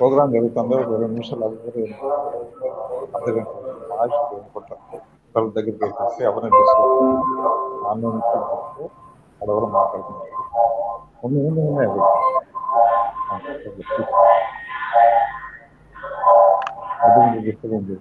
Programme జరుగుతుందో ఒక రెండు నిమిషాలు అందరూ అర్ధ గంట లాస్ట్ అనుకుంటారు తల దగ్గరికి వేసేసి ఎవరైనా తీసుకోవాలి ఆన్లైన్ అడవరం మాట్లాడుతున్నారు ఉంది ఉంది ఉన్నాయి అవి ఆ, అది ఉంది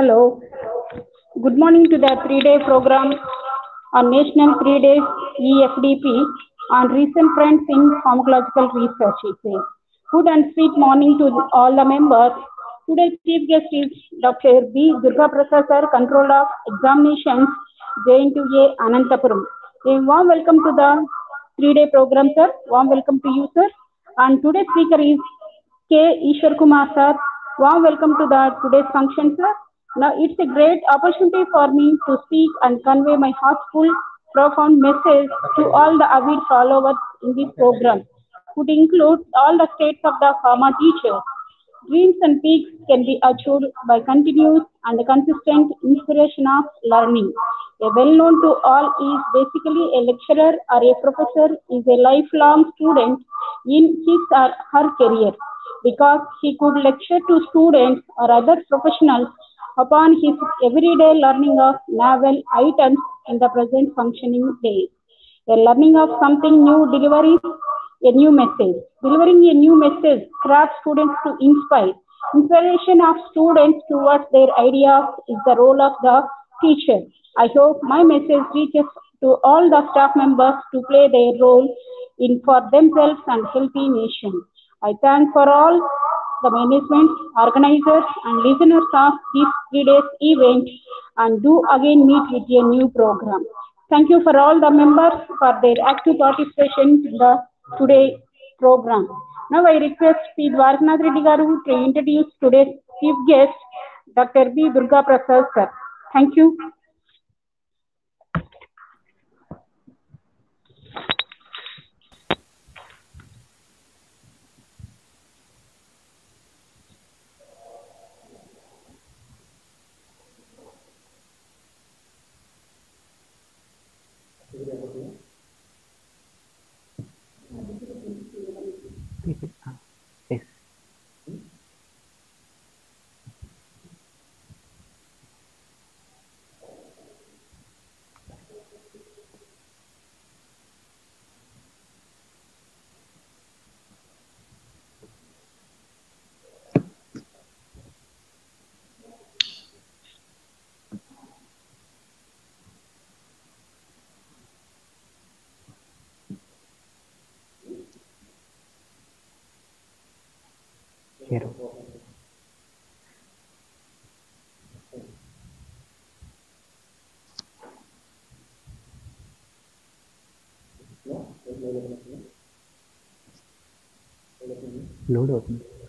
Hello. Good morning to the three-day program on National Three Days EFDP on recent trends in pharmacological research. Good and sweet morning to all the members. Today's chief guest is Dr. B. Durga Prasad, sir, Controller of Examinations, JNTUA Anantapuram. A warm welcome to the three-day program, sir. Warm welcome to you, sir. And today's speaker is K. Eswar Kumar, sir. Warm welcome to the today's function, sir. Now, it's a great opportunity for me to speak and convey my heartful, profound message to all the avid followers in this program, would includes all the states of the pharma teachers. Dreams and peaks can be achieved by continuous and consistent inspiration of learning. A well known to all is basically a lecturer or a professor is a lifelong student in his or her career because he could lecture to students or other professionals upon his everyday learning of novel items in the present functioning days. A learning of something new delivers a new message. Delivering a new message crafts students to inspire. Inspiration of students towards their ideas is the role of the teacher. I hope my message reaches to all the staff members to play their role in for themselves and healthy nation. I thank for all the management, organizers, and listeners of this three days event and do again meet with a new program. Thank you for all the members for their active participation in the today program. Now I request P. Dwarkanath Reddy Garu to introduce today's chief guest, Dr. B. Durga Prasad sir. Thank you. घेरो load होती है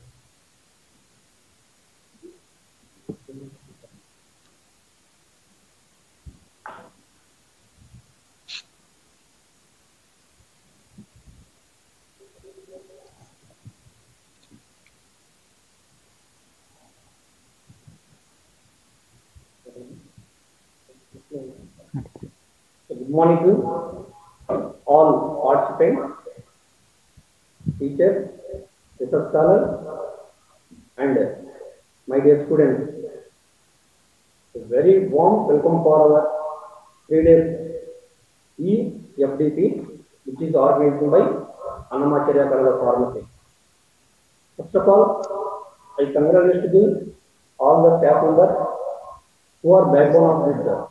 morning to all participants, teachers, research and my dear students. A very warm welcome for our three days EFDP, which is organized by Annamacharya College of Pharmacy. First of all, I congratulate all the staff members who are backbone of this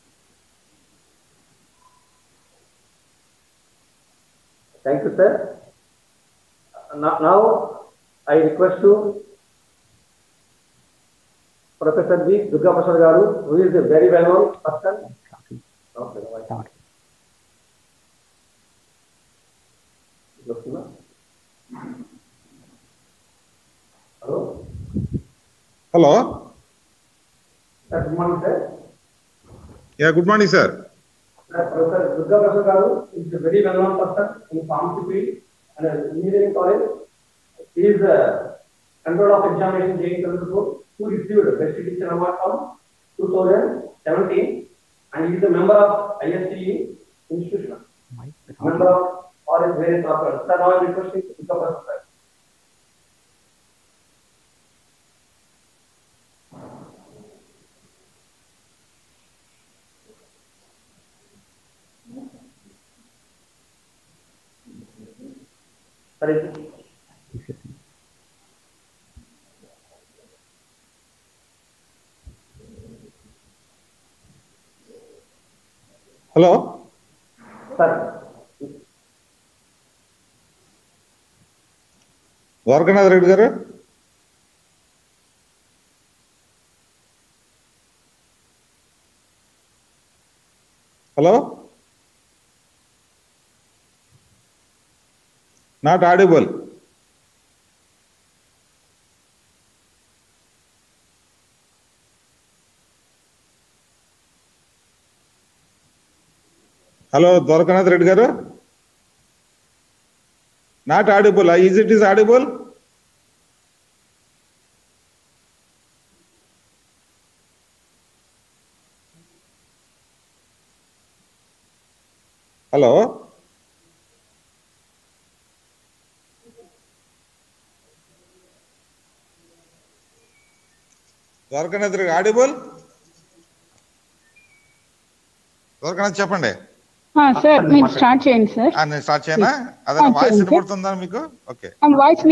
Thank you, sir. Now, I request to Professor G. Durga Prasad Garu, who is a very well-known person. Okay. Hello. Hello. Good morning, sir. Yeah, good morning, sir. Professor Durga Prasad Garu is a very well-known person in pharmacy field and engineering college. He is uh, control of examination JE Kalpur, who received Best Teacher Award from 2017 and he is a member of ISTE institution, member of all his various authors. Sir, now I am requesting Durga Prasad sir. Sir, is- This is hello sir, Dwarakanath Reddy garu hello not audible hello Dwarakanath Reddy గారు? Not audible is it is audible hello Dwarakanath audible? Dwarakanath చెప్పండి. Start చేయండి sir. నేను start చేయనా? అదే voice. వినపడుతుందా మీకు? Okay. Voice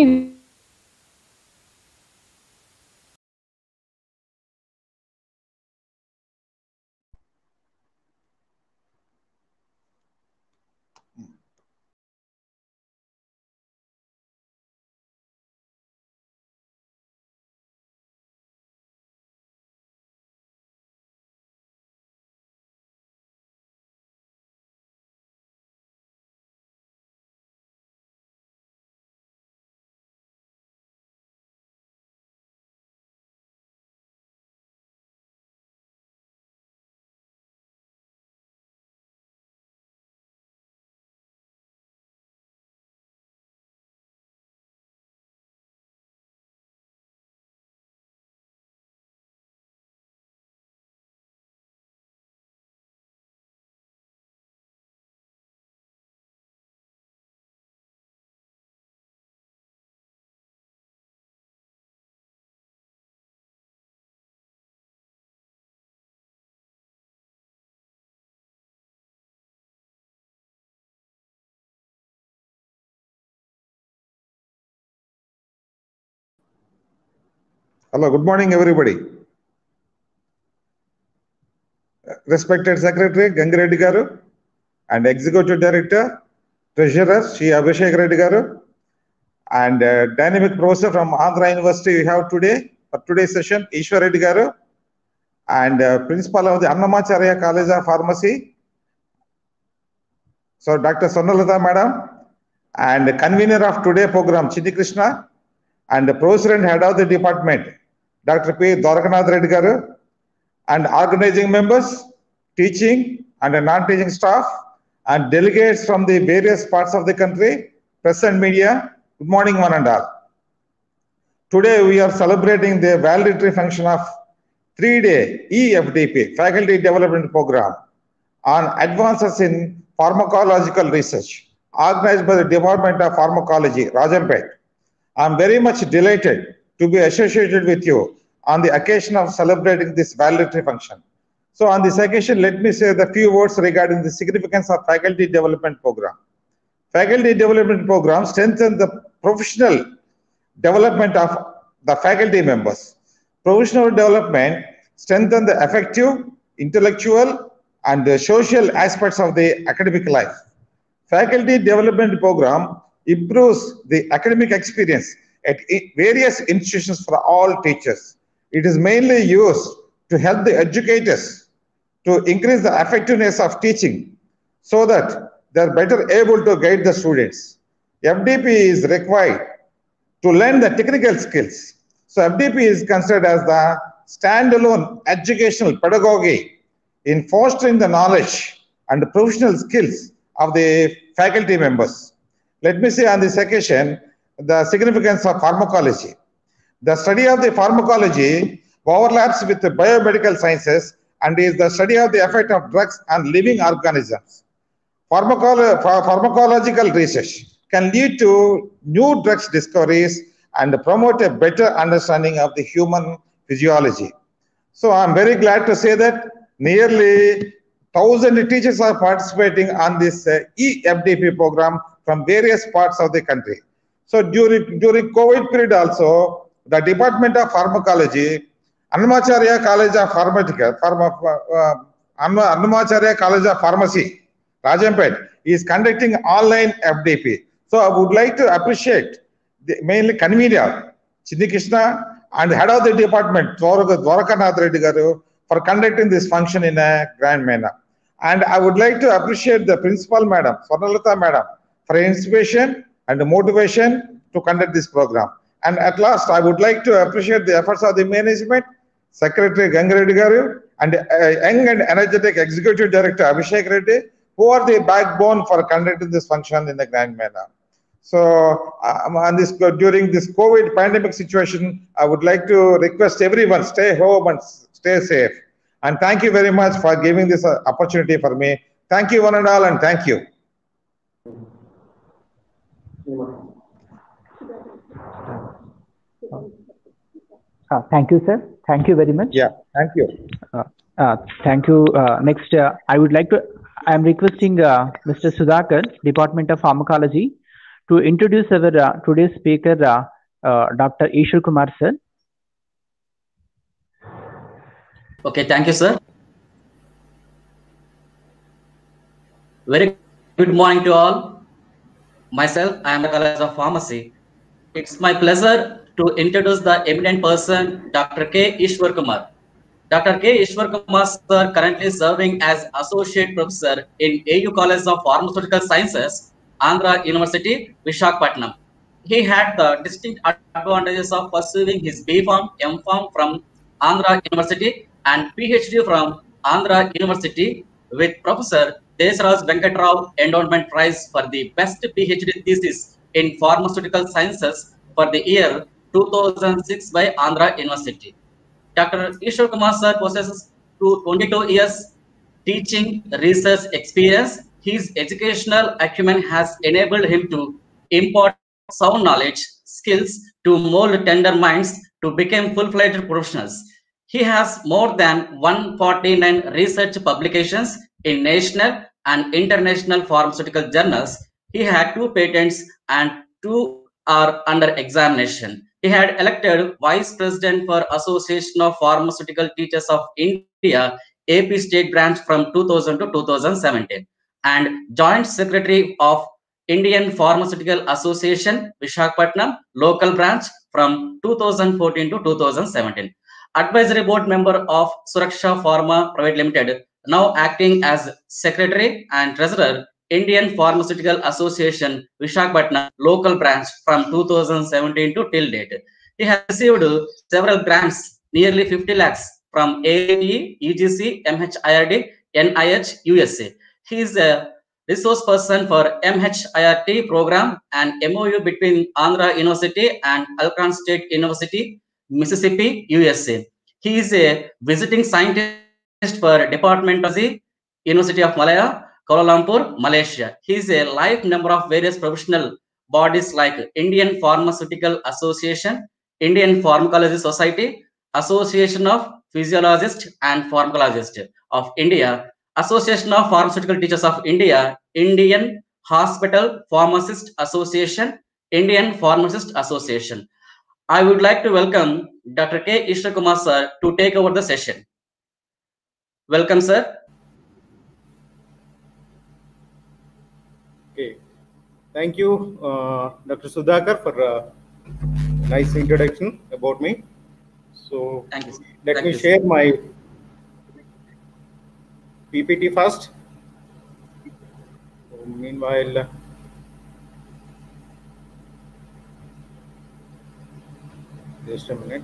Hello, good morning, everybody. Respected Secretary Gangireddy Garu and Executive Director, Treasurer Sri Abhishek Reddy Garu, and uh, Dynamic Professor from Andhra University we have today for today's session, Eswar Reddy Garu, and uh, Principal of the Annamacharya College of Pharmacy, So Dr. Swarnalata Madam and convener of today program, Chidi Krishna, and the professor and head of the department, Dr. P. Dwarakanath Reddy and organizing members, teaching and non-teaching staff, and delegates from the various parts of the country, press and media, good morning one and all. Today we are celebrating the valedictory function of three-day EFDP, Faculty Development Program, on advances in pharmacological research, organized by the Department of Pharmacology, Rajampet. I'm very much delighted to be associated with you on the occasion of celebrating this valedictory function. So on this occasion, let me say the few words regarding the significance of Faculty Development Program. Faculty Development Program strengthens the professional development of the faculty members. Professional development strengthen the effective, intellectual, and the social aspects of the academic life. Faculty Development Program improves the academic experience at various institutions for all teachers. It is mainly used to help the educators to increase the effectiveness of teaching so that they're better able to guide the students. FDP is required to learn the technical skills. So FDP is considered as the standalone educational pedagogy in fostering the knowledge and professional skills of the faculty members. Let me say on this occasion the significance of pharmacology. The study of the pharmacology overlaps with the biomedical sciences and is the study of the effect of drugs on living organisms. Pharmacolo- ph- pharmacological research can lead to new drugs discoveries and promote a better understanding of the human physiology. So I'm very glad to say that nearly 1000 teachers are participating on this uh, EFDP program from various parts of the country. So during, during COVID period also, the Department of Pharmacology, Annamacharya College of Pharma, uh, College of Pharmacy, Rajampet, is conducting online FDP. So I would like to appreciate the, mainly convener, Chindi Krishna, and head of the department, Dwaraka Dwarakanath for conducting this function in a grand manner. And I would like to appreciate the principal madam, Swarnalata madam, for inspiration and motivation to conduct this program. And at last, I would like to appreciate the efforts of the management, Secretary Gangareddy Garu, and uh, young and energetic Executive Director Abhishek Reddy, who are the backbone for conducting this function in a grand manner. So, um, on this during this COVID pandemic situation, I would like to request everyone stay home and stay safe. And thank you very much for giving this uh, opportunity for me. Thank you one and all, and thank you. Uh, thank you, sir. Thank you very much. Yeah, thank you. Uh, uh, thank you. Uh, next, uh, I would like to, I am requesting uh, Mr. Sudhakar, Department of Pharmacology, to introduce our uh, today's speaker, uh, uh, Dr. Eswar Kumar, sir. Okay, thank you, sir. Very good morning to all. Myself, I am the College of Pharmacy. It's my pleasure to introduce the eminent person, Dr. K. Eswar Kumar. Dr. K. Eswar Kumar, sir, currently serving as Associate Professor in AU College of Pharmaceutical Sciences, Andhra University, Vishakhapatnam. He had the distinct advantages of pursuing his B Pharm, M from Andhra University and PhD from Andhra University with Professor Desaraj Venkatrao Endowment Prize for the best PhD thesis in pharmaceutical sciences for the year 2006 by Andhra University. Dr. Eswar Kumar sir possesses two- 22 years teaching research experience. His educational acumen has enabled him to impart sound knowledge, skills to mold tender minds to become full-fledged professionals. He has more than 149 research publications in national and international pharmaceutical journals. He had two patents and two are under examination. He had elected Vice President for Association of Pharmaceutical Teachers of India, AP State Branch from 2000 to 2017, and Joint Secretary of Indian Pharmaceutical Association, Vishakhapatnam, local branch from 2014 to 2017. Advisory Board member of Suraksha Pharma Private Limited, now acting as Secretary and Treasurer, Indian Pharmaceutical Association, Vishakhapatnam local branch from 2017 to till date. He has received several grants, nearly 50 lakhs from AAE, EGC, MHIRD, NIH, USA. He is a resource person for MHIRT program and MOU between Andhra University and Alcorn State University, Mississippi, USA. He is a visiting scientist for Department of the University of Malaya, Kuala Lumpur, Malaysia. He is a life member of various professional bodies like Indian Pharmaceutical Association, Indian Pharmacology Society, Association of Physiologists and Pharmacologists of India, Association of Pharmaceutical Teachers of India, Indian Hospital Pharmacist Association, Indian Pharmacist Association. I would like to welcome Dr. K. Eswar Kumar sir to take over the session. Welcome, sir. Okay. Thank you, uh, Dr. Sudhakar, for a nice introduction about me. So Thank you. let Thank me you, share my PPT first. So meanwhile, uh, just a minute.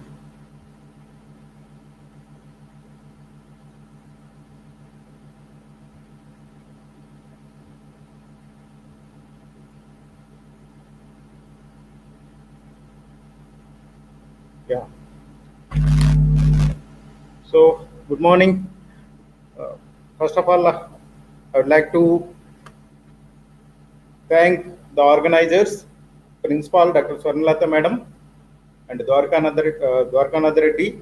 Yeah. So, good morning. Uh, first of all, uh, I would like to thank the organizers, Principal Dr. Swarnalata Madam and Dwarakanath, uh, Reddy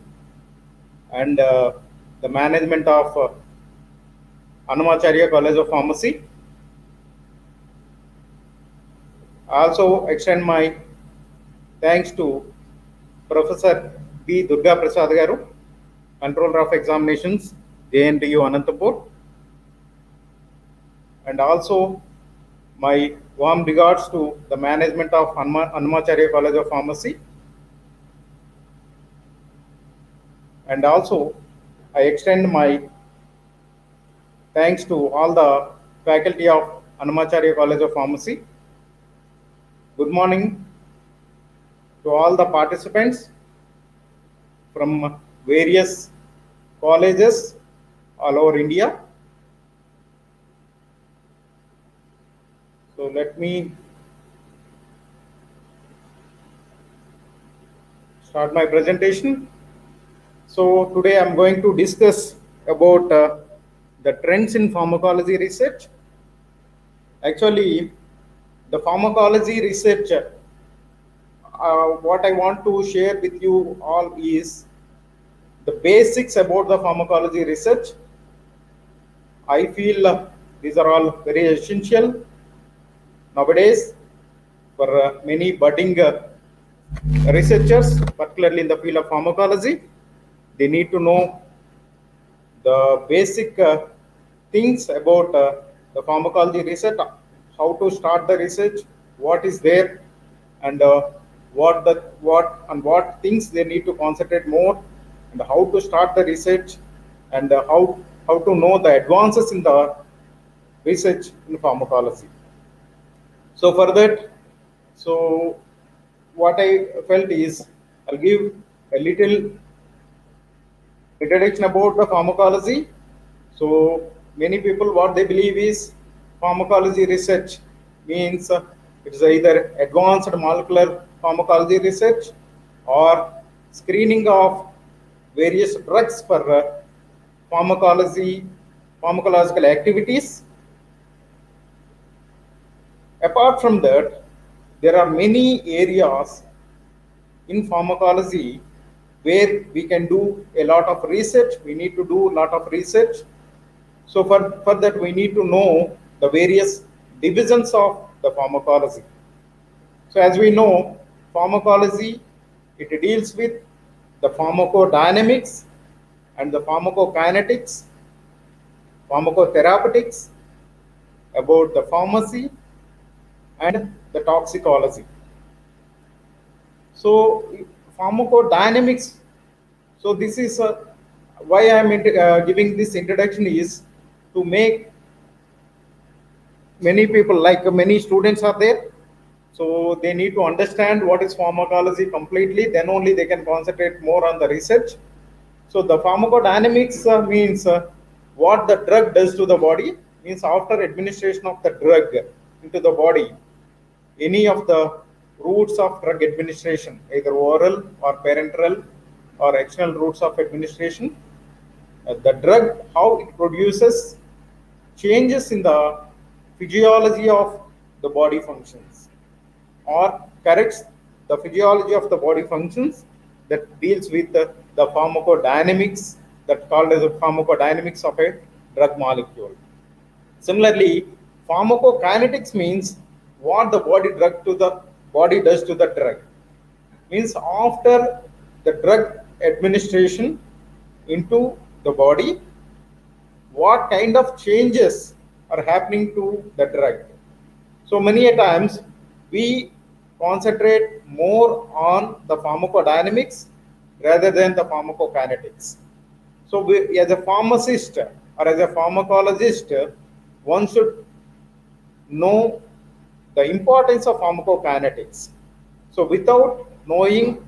and uh, the management of uh, Annamacharya College of Pharmacy. I also extend my thanks to Professor B. Durga Prasad Garu, Controller of Examinations, JNTU Anantapur. And also my warm regards to the management of Hanma, College of Pharmacy. And also I extend my thanks to all the faculty of Annamacharya College of Pharmacy. Good morning to all the participants from various colleges all over India. So let me start my presentation. So today I'm going to discuss about uh, the trends in pharmacology research. Actually, the pharmacology research uh, what I want to share with you all is the basics about the pharmacology research. I feel uh, these are all very essential nowadays for uh, many budding uh, researchers, particularly in the field of pharmacology. They need to know the basic uh, things about uh, the pharmacology research, how to start the research, what is there, and what the what and what things they need to concentrate more and how to start the research and how how to know the advances in the research in pharmacology. So for that so what i felt is i'll give a little introduction about the pharmacology. So many people what they believe is pharmacology research means uh, it's either advanced molecular pharmacology research or screening of various drugs for uh, pharmacology, pharmacological activities. Apart from that, there are many areas in pharmacology where we can do a lot of research. We need to do a lot of research. So for, for that, we need to know the various divisions of the pharmacology. So as we know, pharmacology, it deals with the pharmacodynamics and the pharmacokinetics, pharmacotherapeutics, about the pharmacy and the toxicology. So pharmacodynamics, so this is uh, why I am uh, giving this introduction is to make many people, like many students are there, so they need to understand what is pharmacology completely, then only they can concentrate more on the research. So the pharmacodynamics uh, means uh, what the drug does to the body, means after administration of the drug into the body, any of the routes of drug administration, either oral or parenteral or external routes of administration, uh, the drug, how it produces changes in the physiology of the body functions or corrects the physiology of the body functions that deals with the, the pharmacodynamics that called as the pharmacodynamics of a drug molecule. Similarly, pharmacokinetics means what the body drug to the body does to the drug. Means after the drug administration into the body, what kind of changes are happening to the drug. So many a times we concentrate more on the pharmacodynamics rather than the pharmacokinetics. So we, as a pharmacist or as a pharmacologist, one should know the importance of pharmacokinetics. So without knowing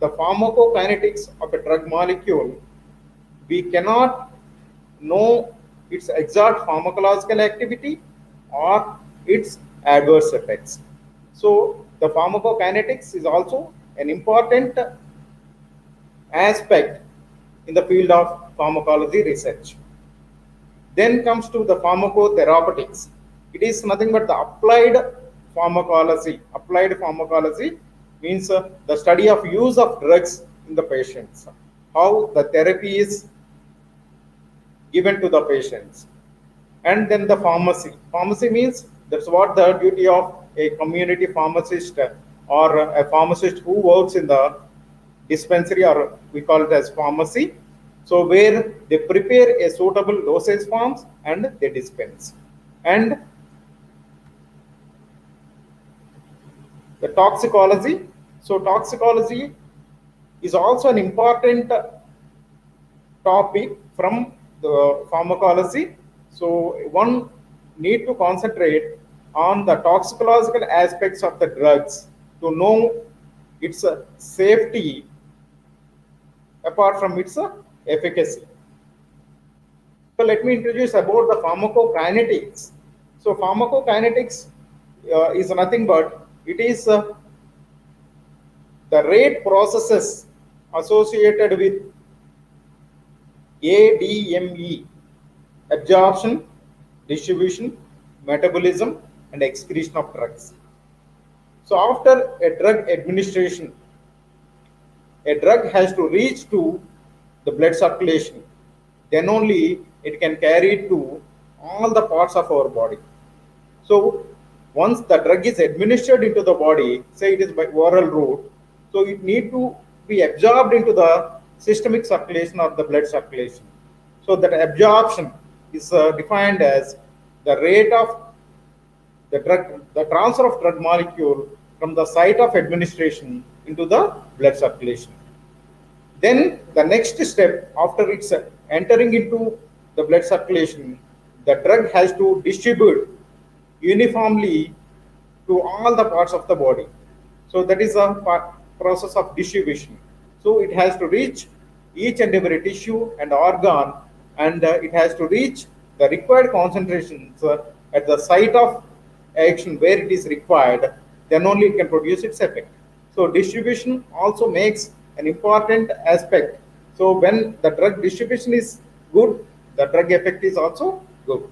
the pharmacokinetics of a drug molecule, we cannot know its exact pharmacological activity or its adverse effects. So the pharmacokinetics is also an important aspect in the field of pharmacology research. Then comes to the pharmacotherapeutics. It is nothing but the applied pharmacology. Applied pharmacology means uh, the study of use of drugs in the patients. How the therapy is given to the patients. And then the pharmacy. Pharmacy means that's what the duty of a community pharmacist or a pharmacist who works in the dispensary or we call it as pharmacy. So where they prepare a suitable dosage forms and they dispense. And the toxicology. So toxicology is also an important topic from the pharmacology. So one need to concentrate on the toxicological aspects of the drugs to know its safety apart from its efficacy. So let me introduce about the pharmacokinetics. So pharmacokinetics uh, is nothing but it is uh, the rate processes associated with ADME, absorption, distribution, metabolism, and excretion of drugs. So after a drug administration, a drug has to reach to the blood circulation. Then only it can carry to all the parts of our body. So once the drug is administered into the body, say it is by oral route, so it need to be absorbed into the systemic circulation or the blood circulation. So that absorption is uh, defined as the rate of the drug, the transfer of drug molecule from the site of administration into the blood circulation. Then the next step after it's entering into the blood circulation, the drug has to distribute uniformly to all the parts of the body. So that is a process of distribution. So it has to reach each and every tissue and organ and uh, it has to reach the required concentrations at the site of action where it is required, then only it can produce its effect. So distribution also makes an important aspect. So when the drug distribution is good, the drug effect is also good.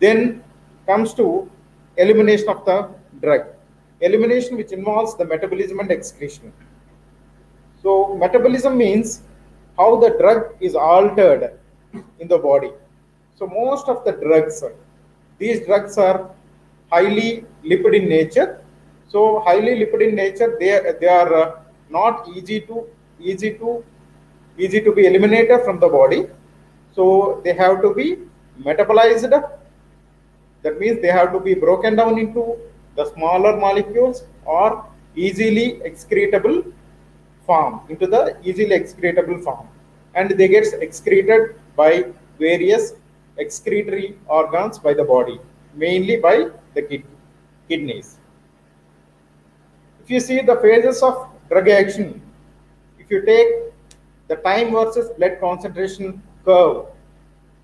Then comes to elimination of the drug. Elimination which involves the metabolism and excretion. So metabolism means how the drug is altered in the body. So most of the drugs, these drugs are highly lipid in nature. So highly lipid in nature, they, they are uh, not easy to easy to easy to be eliminated from the body. So they have to be metabolized. That means they have to be broken down into the smaller molecules or easily excretable form into the easily excretable form and they get excreted by various excretory organs by the body mainly by the kid kidneys. If you see the phases of drug action, if you take the time versus blood concentration curve,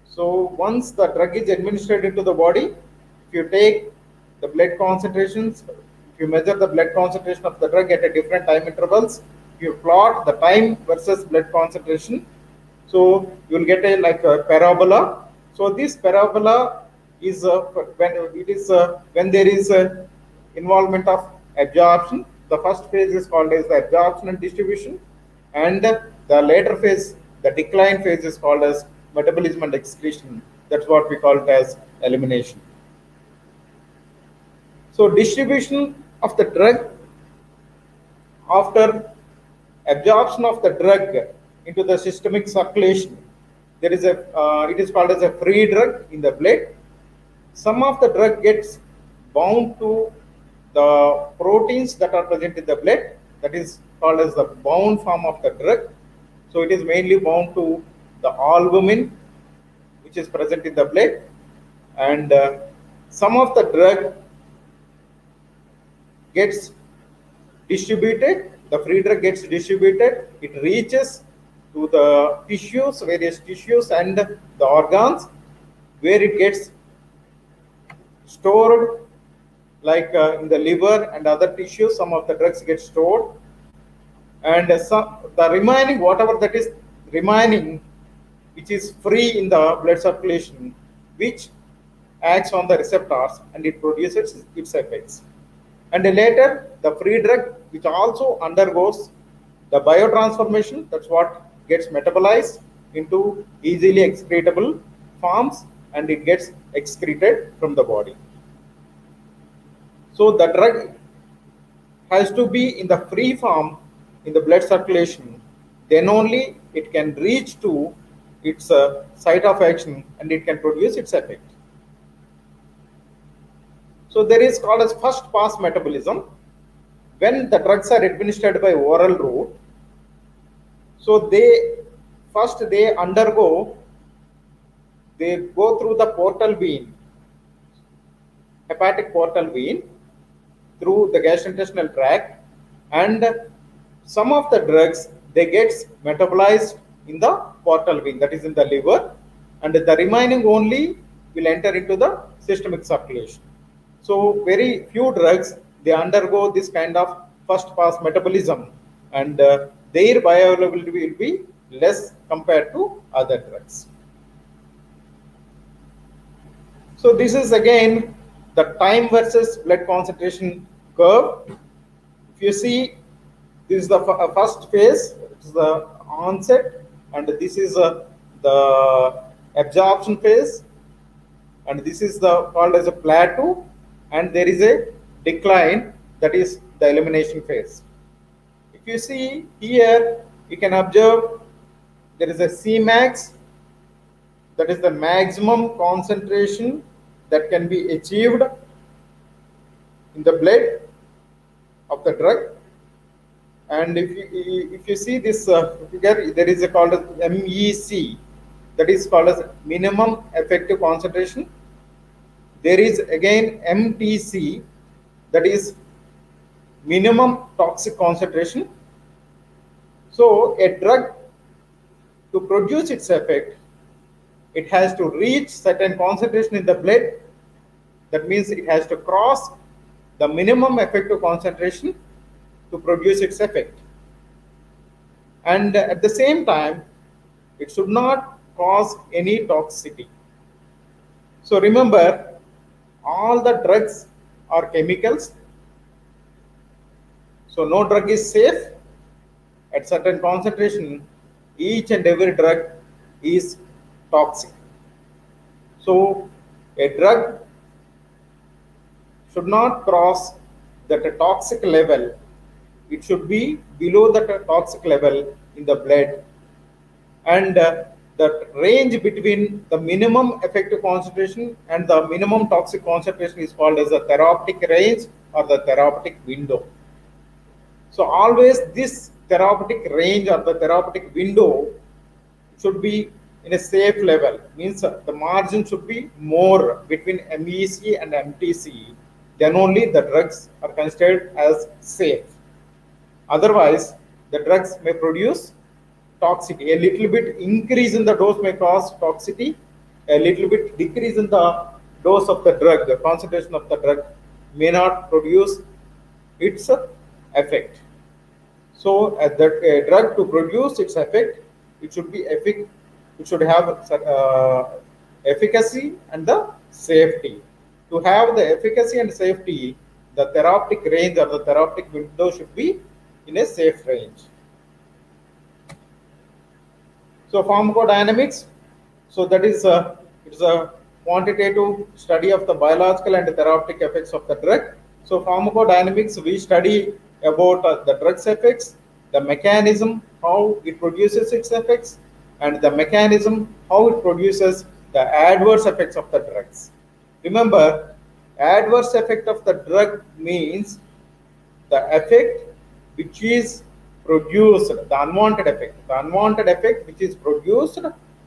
so once the drug is administered into the body, if you take the blood concentrations, if you measure the blood concentration of the drug at a different time intervals, you plot the time versus blood concentration, so you will get a like a parabola. So this parabola is uh, when it is uh, when there is uh, involvement of absorption. The first phase is called as the absorption and distribution, and the later phase, the decline phase, is called as metabolism and excretion. That's what we call it as elimination. So distribution of the drug after absorption of the drug into the systemic circulation, there is a uh, it is called as a free drug in the blood. Some of the drug gets bound to the proteins that are present in the blood. That is called as the bound form of the drug. So it is mainly bound to the albumin, which is present in the blood, and uh, some of the drug gets distributed. The free drug gets distributed. It reaches to the tissues, various tissues, and the organs, where it gets stored, like uh, in the liver and other tissues. Some of the drugs get stored, and uh, some the remaining whatever that is remaining which is free in the blood circulation which acts on the receptors and it produces its effects and later the free drug which also undergoes the biotransformation that's what gets metabolized into easily excretable forms and it gets excreted from the body so the drug has to be in the free form in the blood circulation, then only it can reach to its uh, site of action and it can produce its effect. So there is called as first pass metabolism. When the drugs are administered by oral route, so they first they undergo, they go through the portal vein, hepatic portal vein, through the gastrointestinal tract and some of the drugs they get metabolized in the portal vein that is in the liver and the remaining only will enter into the systemic circulation so very few drugs they undergo this kind of first pass metabolism and uh, their bioavailability will be less compared to other drugs so this is again the time versus blood concentration curve. If you see, this is the uh, first phase, it is the onset, and this is uh, the absorption phase, and this is the called as a plateau, and there is a decline that is the elimination phase. If you see here, you can observe there is a Cmax, that is the maximum concentration that can be achieved in the blood of the drug and if you if you see this uh, figure there is a called as MEC that is called as minimum effective concentration there is again MTC that is minimum toxic concentration so a drug to produce its effect it has to reach certain concentration in the blood that means it has to cross the minimum effective concentration to produce its effect. And at the same time, it should not cause any toxicity. So remember, all the drugs are chemicals. So no drug is safe. At certain concentration, each and every drug is toxic. So a drug should not cross that toxic level. It should be below the toxic level in the blood. And uh, the range between the minimum effective concentration and the minimum toxic concentration is called as the therapeutic range or the therapeutic window. So always this therapeutic range or the therapeutic window should be in a safe level. Means uh, the margin should be more between MEC and MTC. Then only the drugs are considered as safe. Otherwise, the drugs may produce toxicity. A little bit increase in the dose may cause toxicity. A little bit decrease in the dose of the drug, the concentration of the drug may not produce its effect. So, uh, that a drug to produce its effect, it should be effic it should have uh, efficacy and the safety. To have the efficacy and safety, the therapeutic range or the therapeutic window should be in a safe range. So pharmacodynamics, so that is a, it's a quantitative study of the biological and therapeutic effects of the drug. So pharmacodynamics, we study about uh, the drug's effects, the mechanism, how it produces its effects, and the mechanism, how it produces the adverse effects of the drugs. Remember, adverse effect of the drug means the effect which is produced, the unwanted effect. The unwanted effect which is produced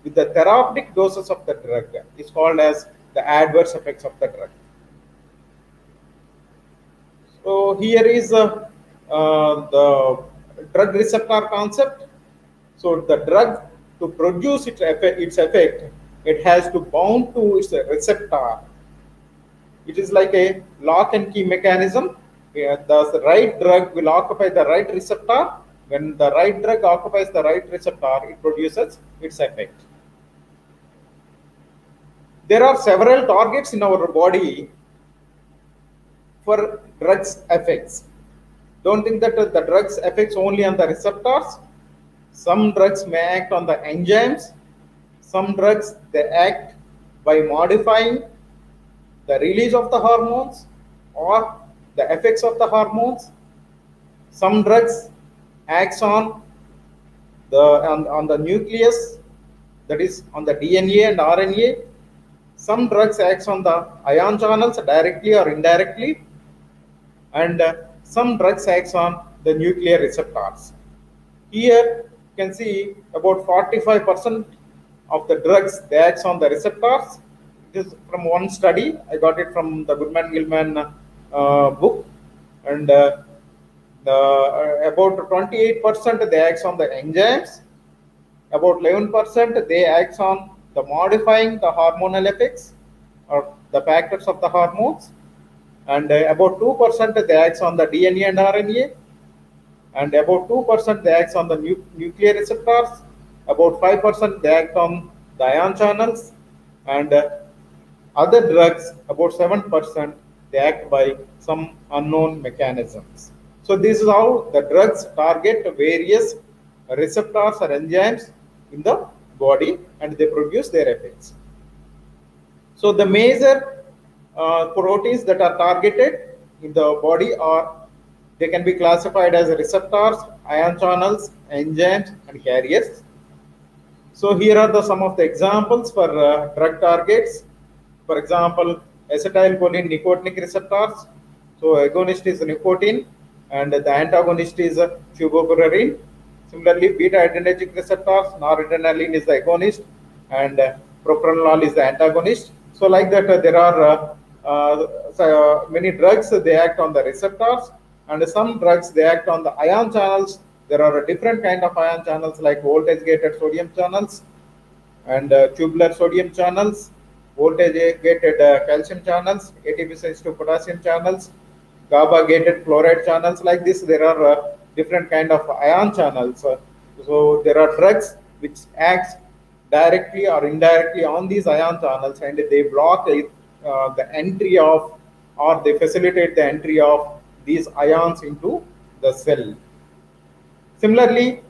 with the therapeutic doses of the drug is called as the adverse effects of the drug. So here is uh, uh, the drug receptor concept. So the drug to produce its effect, its effect, it has to bound to its receptor. It is like a lock and key mechanism. The right drug will occupy the right receptor. When the right drug occupies the right receptor, it produces its effect. There are several targets in our body for drugs effects. Don't think that the drugs effects only on the receptors some drugs may act on the enzymes. Some drugs they act by modifying the release of the hormones or the effects of the hormones. Some drugs acts on the on, on the nucleus, that is on the DNA and RNA. Some drugs acts on the ion channels directly or indirectly, and uh, some drugs acts on the nuclear receptors. Here you can see about 45% of the drugs they acts on the receptors. This is from one study. I got it from the Goodman Gilman uh, book, and uh, the, uh, about 28% they acts on the enzymes. About 11% they acts on the modifying the hormonal effects or the factors of the hormones, and uh, about 2% they acts on the DNA and RNA and about 2% they act on the nu nuclear receptors, about 5% they act on the ion channels, and uh, other drugs, about 7%, they act by some unknown mechanisms. So this is how the drugs target various receptors or enzymes in the body and they produce their effects. So the major uh, proteins that are targeted in the body are they can be classified as receptors, ion channels, enzymes, and carriers. So here are the some of the examples for uh, drug targets. For example, acetylcholine nicotinic receptors. So agonist is nicotine and the antagonist is uh, tubocurarine. Similarly, beta adrenergic receptors, noradrenaline is the agonist and uh, propranolol is the antagonist. So like that, uh, there are uh, uh, so, uh, many drugs, they act on the receptors and some drugs they act on the ion channels there are a different kind of ion channels like voltage gated sodium channels and uh, tubular sodium channels voltage gated uh, calcium channels atp sensitive potassium channels gaba gated chloride channels like this there are uh, different kind of ion channels so there are drugs which acts directly or indirectly on these ion channels and they block uh, the entry of or they facilitate the entry of these ions into the cell. Similarly,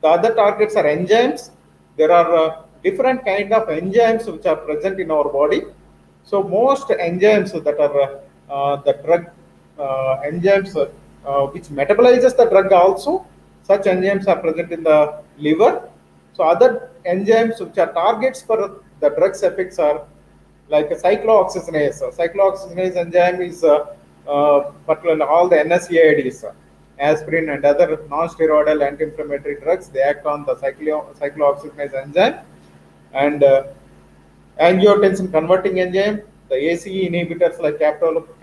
the other targets are enzymes. There are uh, different kind of enzymes which are present in our body. So most enzymes that are uh, uh the drug uh, enzymes uh, which metabolizes the drug also, such enzymes are present in the liver. So other enzymes which are targets for the drug's effects are like a cyclooxygenase. Cyclooxygenase enzyme is uh, uh, particularly all the NSAIDs, aspirin and other non-steroidal anti-inflammatory drugs, they act on the cyclo cyclooxygenase enzyme. and uh, angiotensin converting enzyme, the ACE inhibitors like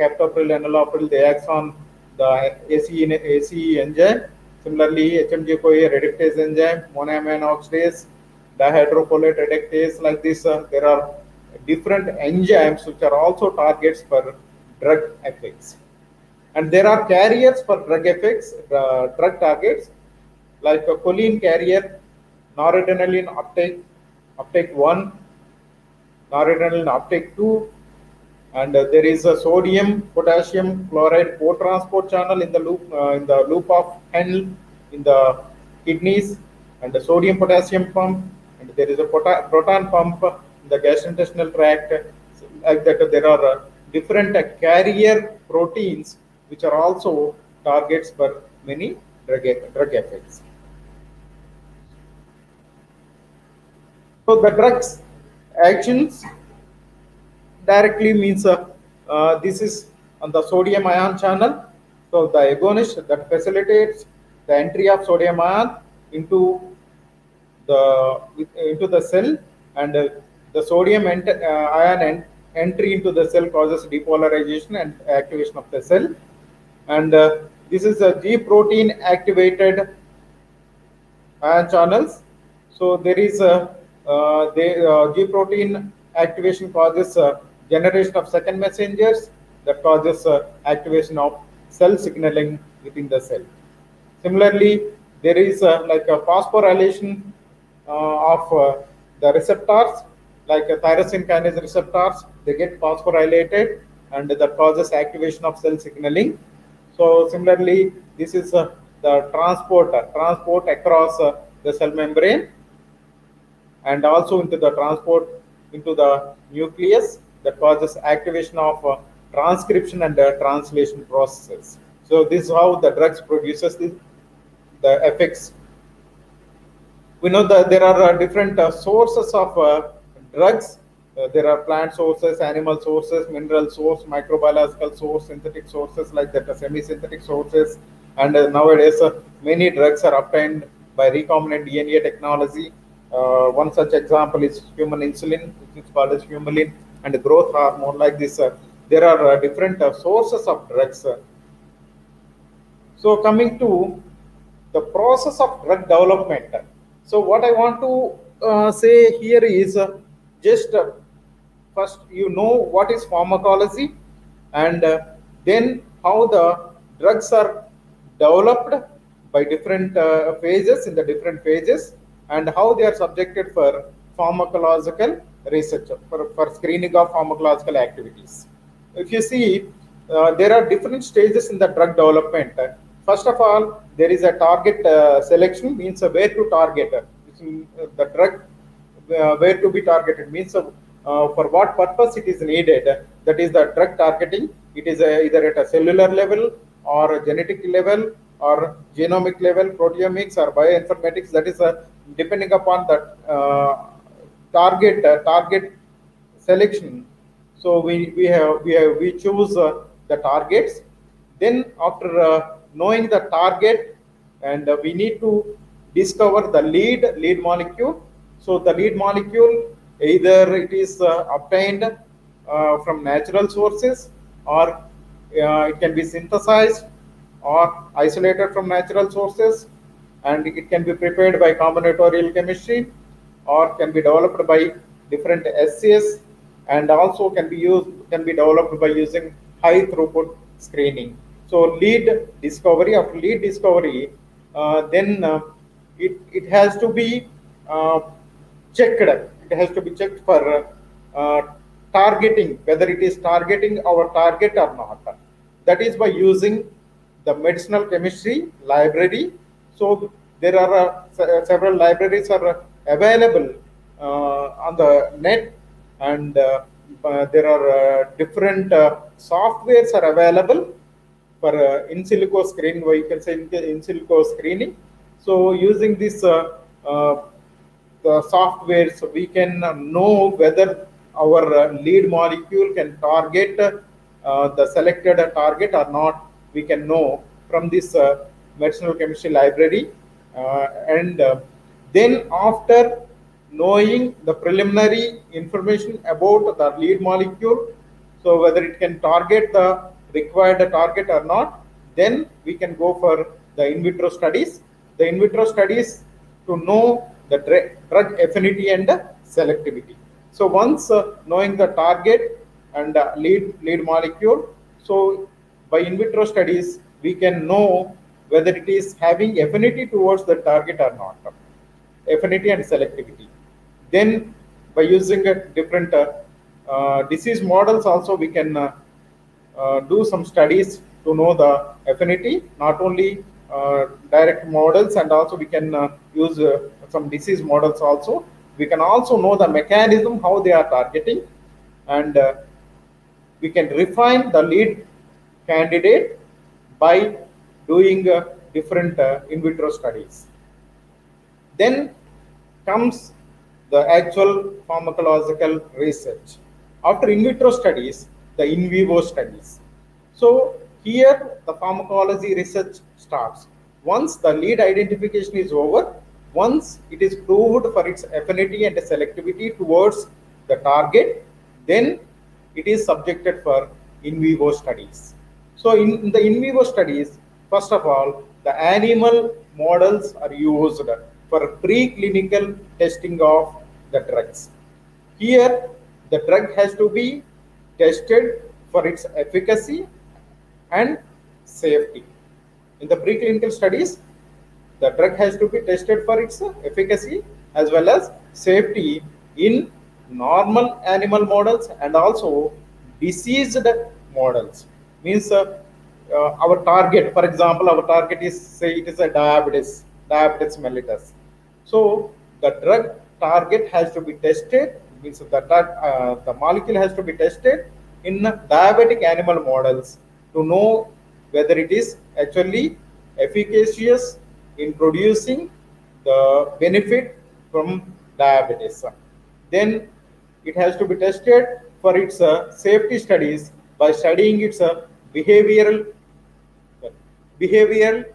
captopril, enalapril, they act on the ACE, ACE enzyme. Similarly, HMG-CoA reductase enzyme, monoamine oxidase, dihydrofolate reductase, like this, uh, there are different enzymes which are also targets for drug effects. And there are carriers for drug effects, uh, drug targets, like a choline carrier, noradrenaline uptake, uptake 1, noradrenaline uptake 2, and uh, there is a sodium potassium chloride co-transport channel in the loop uh, in the loop of Henle in the kidneys and the sodium potassium pump. And there is a proton pump in the gastrointestinal tract. Like that there are uh, different carrier proteins which are also targets for many drug, drug effects. So the drugs actions directly means uh, uh, this is on the sodium ion channel. So the agonist that facilitates the entry of sodium ion into the into the cell, and uh, the sodium ent- ion en- entry into the cell causes depolarization and activation of the cell. And uh, this is a G protein activated ion channels. So there is a uh, they, uh, G protein activation causes generation of second messengers that causes uh, activation of cell signaling within the cell. Similarly, there is uh, like a phosphorylation uh, of uh, the receptors, like tyrosine kinase receptors, they get phosphorylated and that causes activation of cell signaling. So similarly, this is uh, the transport, uh, transport across the cell membrane and also into the transport into the nucleus that causes activation of uh, transcription and uh, translation processes. So this is how the drugs produces the, the effects. We know that there are uh, different uh, sources of uh, drugs. Uh, there are plant sources, animal sources, mineral source, microbiological source, synthetic sources like that, semi-synthetic sources. And nowadays, many drugs are obtained by recombinant DNA technology. One such example is human insulin, which is called as humulin, and growth hormone like this. There are uh, different uh, sources of drugs. So coming to the process of drug development. So what I want to uh, say here is uh, just uh, first you know what is pharmacology and uh, then how the drugs are developed by different phases in the different phases and how they are subjected for pharmacological research for, for screening of pharmacological activities. If you see, uh, there are different stages in the drug development. First of all, there is a target uh, selection, means uh, where to target uh, the drug, uh, where to be targeted, means uh, for what purpose it is needed. That is the drug targeting. It is either at a cellular level or genetic level or genomic level, proteomics or bioinformatics. That is depending upon uh, target uh, target selection. So we we have we have we choose uh, the targets. Then after uh, knowing the target, and we need to discover the lead lead molecule. So the lead molecule either it is obtained from natural sources or it can be synthesized or isolated from natural sources and it can be prepared by combinatorial chemistry or can be developed by different SCS and also can be used can be developed by using high throughput screening. So lead discovery after lead discovery, uh, then uh, it, it has to be uh, checked. It has to be checked for uh, targeting whether it is targeting our target or not. That is by using the medicinal chemistry library. So there are uh, several libraries are uh, available uh, on the net, and uh, uh, there are different softwares are available for in silico screening, or you can say in, in silico screening. So using this the software, so we can know whether our lead molecule can target uh, the selected target or not. We can know from this uh, medicinal chemistry library, uh, and then after knowing the preliminary information about the lead molecule, so whether it can target the required target or not, then we can go for the in vitro studies. The in vitro studies to know the drug affinity and selectivity. So once uh, knowing the target and uh, lead lead molecule, so by in vitro studies we can know whether it is having affinity towards the target or not, affinity and selectivity. Then by using different uh, uh, disease models also we can uh, do some studies to know the affinity, not only direct models and also we can use some disease models also. We can also know the mechanism, how they are targeting and we can refine the lead candidate by doing uh, different uh, in vitro studies. Then comes the actual pharmacological research. After in vitro studies, the in vivo studies. So here the pharmacology research starts. Once the lead identification is over, once it is proved for its affinity and selectivity towards the target, then it is subjected for in vivo studies. So in, the in vivo studies, first of all, the animal models are used for preclinical testing of the drugs. Here, the drug has to be tested for its efficacy and safety. In the preclinical studies, the drug has to be tested for its efficacy as well as safety in normal animal models and also diseased models. Means uh, uh, our target, for example, our target is say it is a diabetes, diabetes mellitus. So the drug target has to be tested, means the uh, the molecule has to be tested in diabetic animal models to know whether it is actually efficacious in producing the benefit from diabetes. Then it has to be tested for its uh, safety studies by studying its uh, behavioral behavioral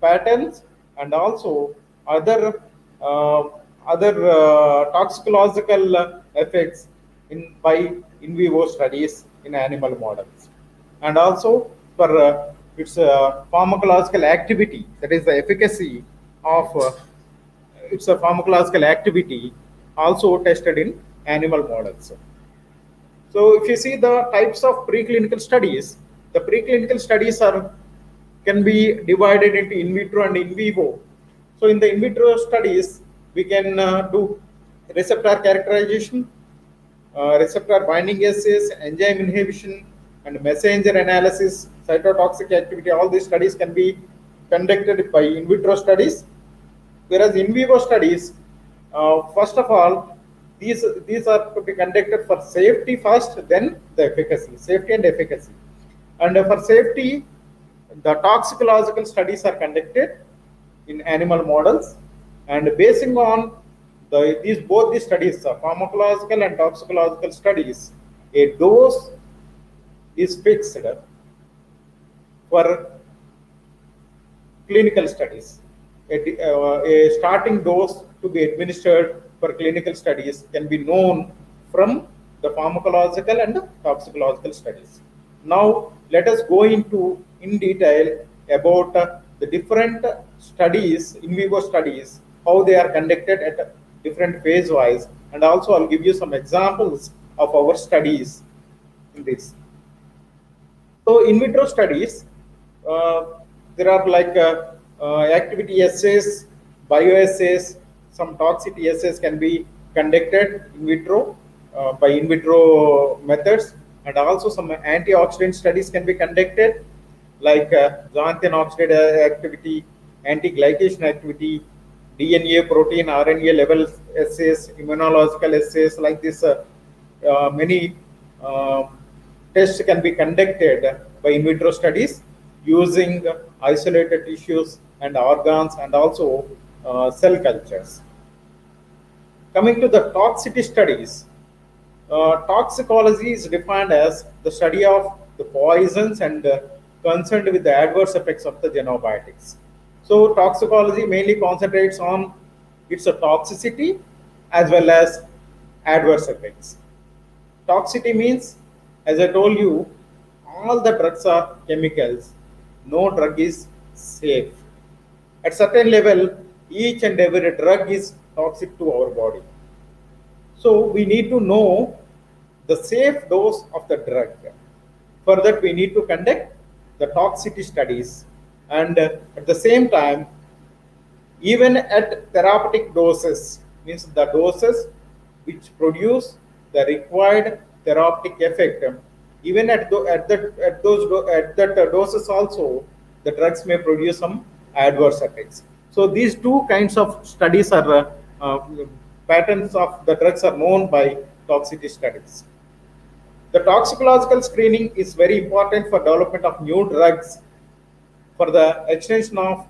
patterns and also other other uh, toxicological uh, effects in by in vivo studies in animal models. And also for uh, its uh, pharmacological activity that is the efficacy of uh, its a pharmacological activity also tested in animal models. So if you see the types of preclinical studies the preclinical studies are can be divided into in vitro and in vivo so in the in vitro studies we can uh, do receptor characterization uh, receptor binding assays, enzyme inhibition, and messenger analysis, cytotoxic activity, all these studies can be conducted by in vitro studies. Whereas in vivo studies, uh, first of all, these, these are to be conducted for safety first, then the efficacy, safety and efficacy. And for safety, the toxicological studies are conducted in animal models and basing on the, these both these studies, pharmacological and toxicological studies, a dose is fixed for clinical studies. A, uh, a starting dose to be administered for clinical studies can be known from the pharmacological and toxicological studies. Now, let us go into in detail about uh, the different studies, in vivo studies, how they are conducted at different phase wise and also I'll give you some examples of our studies in this. So in vitro studies, uh, there are like uh, uh, activity assays, bioassays, some toxicity assays can be conducted in vitro uh, by in vitro methods and also some antioxidant studies can be conducted like uh, xanthine oxidase activity, anti-glycation activity, DNA, protein, RNA level assays, immunological assays like this. Uh, uh, many uh, tests can be conducted by in vitro studies using isolated tissues and organs and also uh, cell cultures. Coming to the toxicity studies, uh, toxicology is defined as the study of the poisons and uh, concerned with the adverse effects of the xenobiotics. So toxicology mainly concentrates on its toxicity as well as adverse effects. Toxicity means, as I told you, all the drugs are chemicals. No drug is safe. At certain level, each and every drug is toxic to our body. So we need to know the safe dose of the drug. For that, we need to conduct the toxicity studies. And uh, at the same time, even at therapeutic doses, means the doses which produce the required therapeutic effect, even at, the, at, that, at those at that doses also, the drugs may produce some adverse effects. So these two kinds of studies are uh, uh, patterns of the drugs are known by toxicity studies. The toxicological screening is very important for development of new drugs for the extension of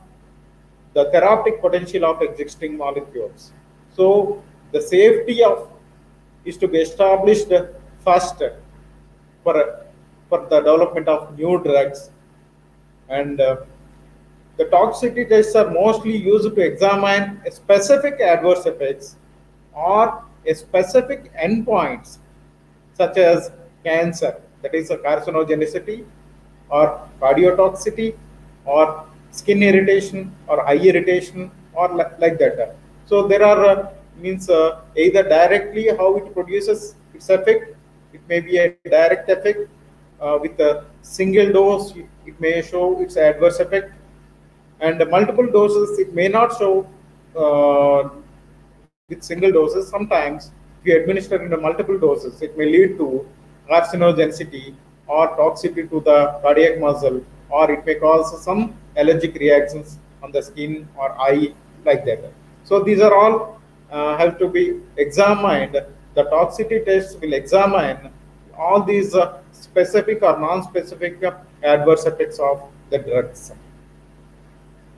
the therapeutic potential of existing molecules. So the safety of is to be established first for, for the development of new drugs and uh, the toxicity tests are mostly used to examine specific adverse effects or specific endpoints such as cancer, that is a carcinogenicity or cardiotoxicity or skin irritation or eye irritation or li- like that. So there are uh, means uh, either directly how it produces its effect, it may be a direct effect uh, with a single dose, it, may show its adverse effect. And multiple doses it may not show uh, with single doses. Sometimes if you administer in multiple doses it may lead to carcinogenicity or toxicity to the cardiac muscle or it may cause some allergic reactions on the skin or eye like that so these are all uh, have to be examined the toxicity tests will examine all these uh, specific or non-specific uh, adverse effects of the drugs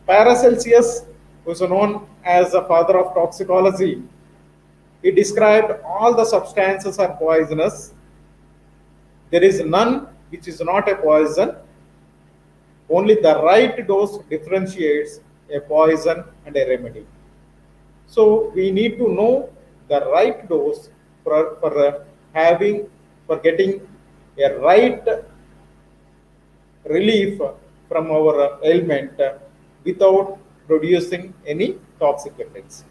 Paracelsus, was known as the father of toxicology, he described all the substances are poisonous. There is none which is not a poison. Only the right dose differentiates a poison and a remedy. So we need to know the right dose for, for uh, having, for getting a right relief from our ailment without producing any toxic effects.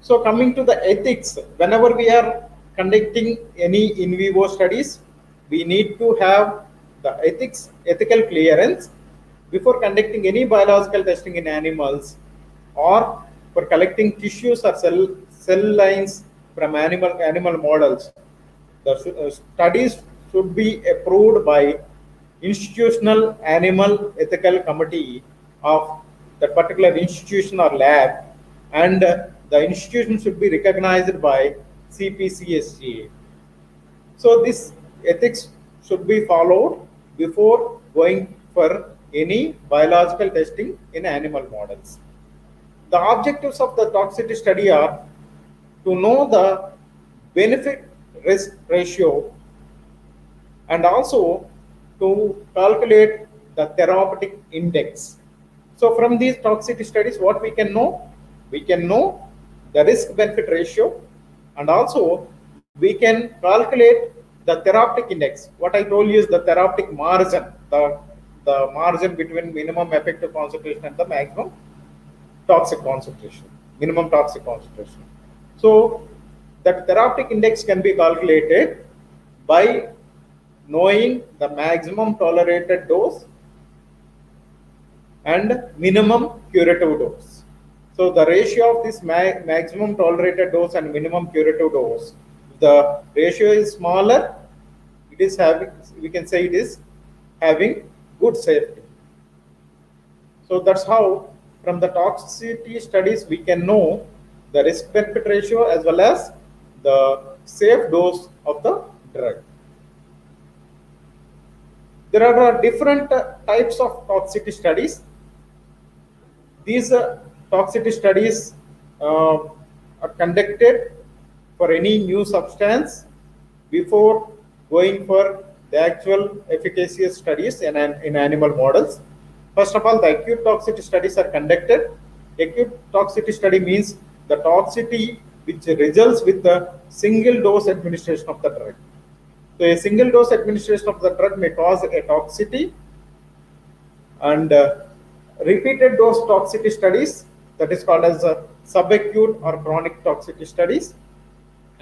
So coming to the ethics, whenever we are conducting any in vivo studies, we need to have the ethics, ethical clearance before conducting any biological testing in animals or for collecting tissues or cell, cell lines from animal, animal models. The uh, studies should be approved by institutional animal ethical committee of that particular institution or lab and uh, the institution should be recognized by CPCSEA. So this ethics should be followed before going for any biological testing in animal models. The objectives of the toxicity study are to know the benefit risk ratio and also to calculate the therapeutic index. So from these toxicity studies, what we can know? We can know the risk benefit ratio and also we can calculate the therapeutic index. What I told you is the therapeutic margin, the, the margin between minimum effective concentration and the maximum toxic concentration, minimum toxic concentration. So that therapeutic index can be calculated by knowing the maximum tolerated dose and minimum curative dose. So the ratio of this ma maximum tolerated dose and minimum curative dose, the ratio is smaller, it is having, we can say it is having good safety. So that's how from the toxicity studies we can know the risk benefit ratio as well as the safe dose of the drug. There are different types of toxicity studies. These uh, toxicity studies uh, are conducted for any new substance before going for the actual efficacious studies in, an, in animal models. First of all, the acute toxicity studies are conducted. Acute toxicity study means the toxicity which results with the single dose administration of the drug. So a single dose administration of the drug may cause a toxicity and uh, repeated dose toxicity studies that is called as uh, subacute or chronic toxicity studies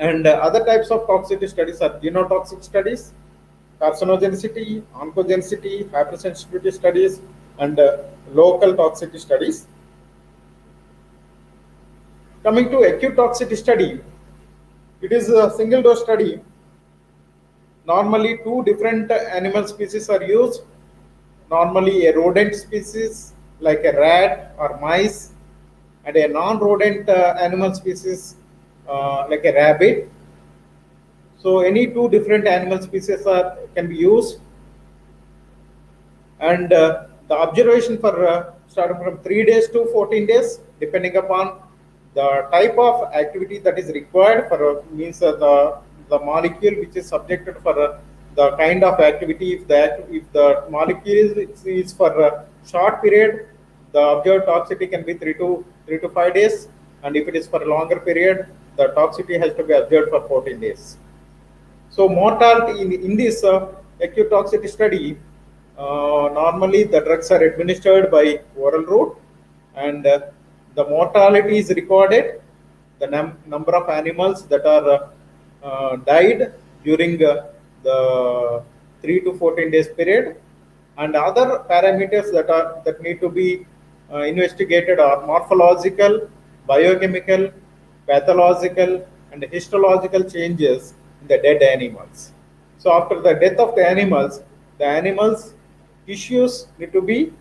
and uh, other types of toxicity studies are genotoxic studies carcinogenicity oncogenicity hypersensitivity studies and uh, local toxicity studies. Coming to acute toxicity study it is a single dose study. Normally two different animal species are used. Normally a rodent species like a rat or mice and a non-rodent uh, animal species uh, like a rabbit. So any two different animal species are can be used. And uh, the observation for uh, starting from 3 days to 14 days depending upon the type of activity that is required for uh, means uh, the the molecule which is subjected for the kind of activity. If the if the molecule is, is for a short period the observed toxicity can be 3 to 3 to 5 days and if it is for a longer period the toxicity has to be observed for 14 days. So mortality in, in this uh, acute toxicity study uh, normally the drugs are administered by oral route and uh, the mortality is recorded. The num- number of animals that are uh, uh, died during uh, the 3 to 14 days period and other parameters that are that need to be investigated are morphological biochemical pathological and histological changes in the dead animals. So after the death of the animals the animals tissues need to be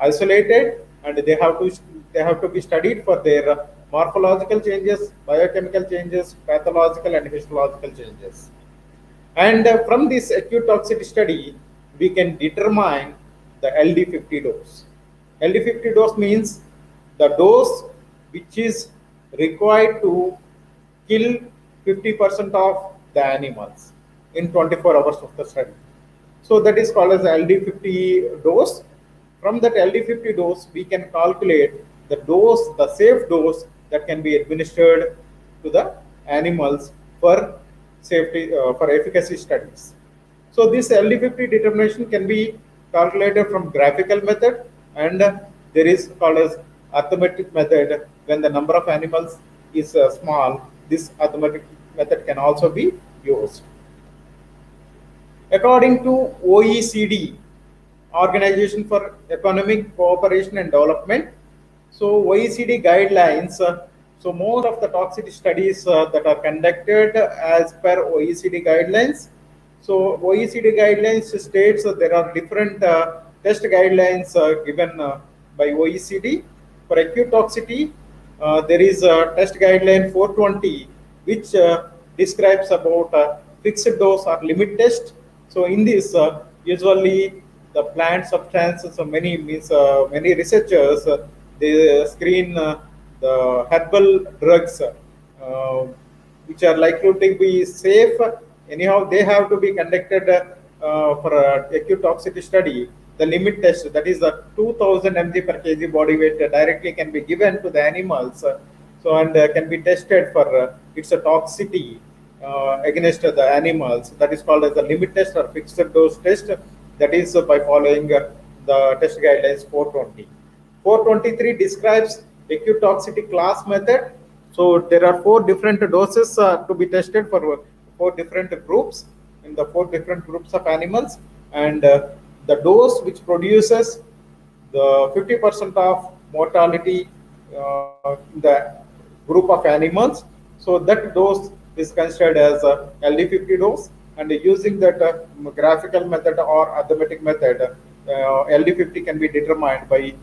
isolated and they have to they have to be studied for their morphological changes biochemical changes pathological and histological changes. And from this acute toxicity study we can determine the ld50 dose. Ld50 dose means the dose which is required to kill 50% of the animals in 24 hours of the study. So that is called as ld50 dose. From that ld50 dose we can calculate the dose the safe dose that can be administered to the animals for safety uh, for efficacy studies. So this ld50 determination can be calculated from graphical method and there is called as arithmetic method when the number of animals is uh, small this arithmetic method can also be used. According to oecd organization for economic cooperation and development so oecd guidelines uh, so most of the toxicity studies uh, that are conducted as per oecd guidelines. So oecd guidelines states that there are different uh, test guidelines uh, given uh, by oecd for acute toxicity uh, there is a test guideline 420 which uh, describes about uh, fixed dose or limit test. So in this uh, usually the plant substances so many means uh, many researchers they screen the herbal drugs which are likely to be safe. Anyhow they have to be conducted for acute toxicity study the limit test that is the 2000 mg per kg body weight directly can be given to the animals uh, so and uh, can be tested for uh, its toxicity against the animals. That is called as the limit test or fixed dose test. That is by following the test guidelines 420 423 describes acute toxicity class method. So there are four different doses uh, to be tested for four different groups. In the four different groups of animals and uh, the dose which produces the 50% of mortality uh, in the group of animals. So that dose is considered as a ld50 dose and using that uh, graphical method or arithmetic method uh, ld50 can be determined by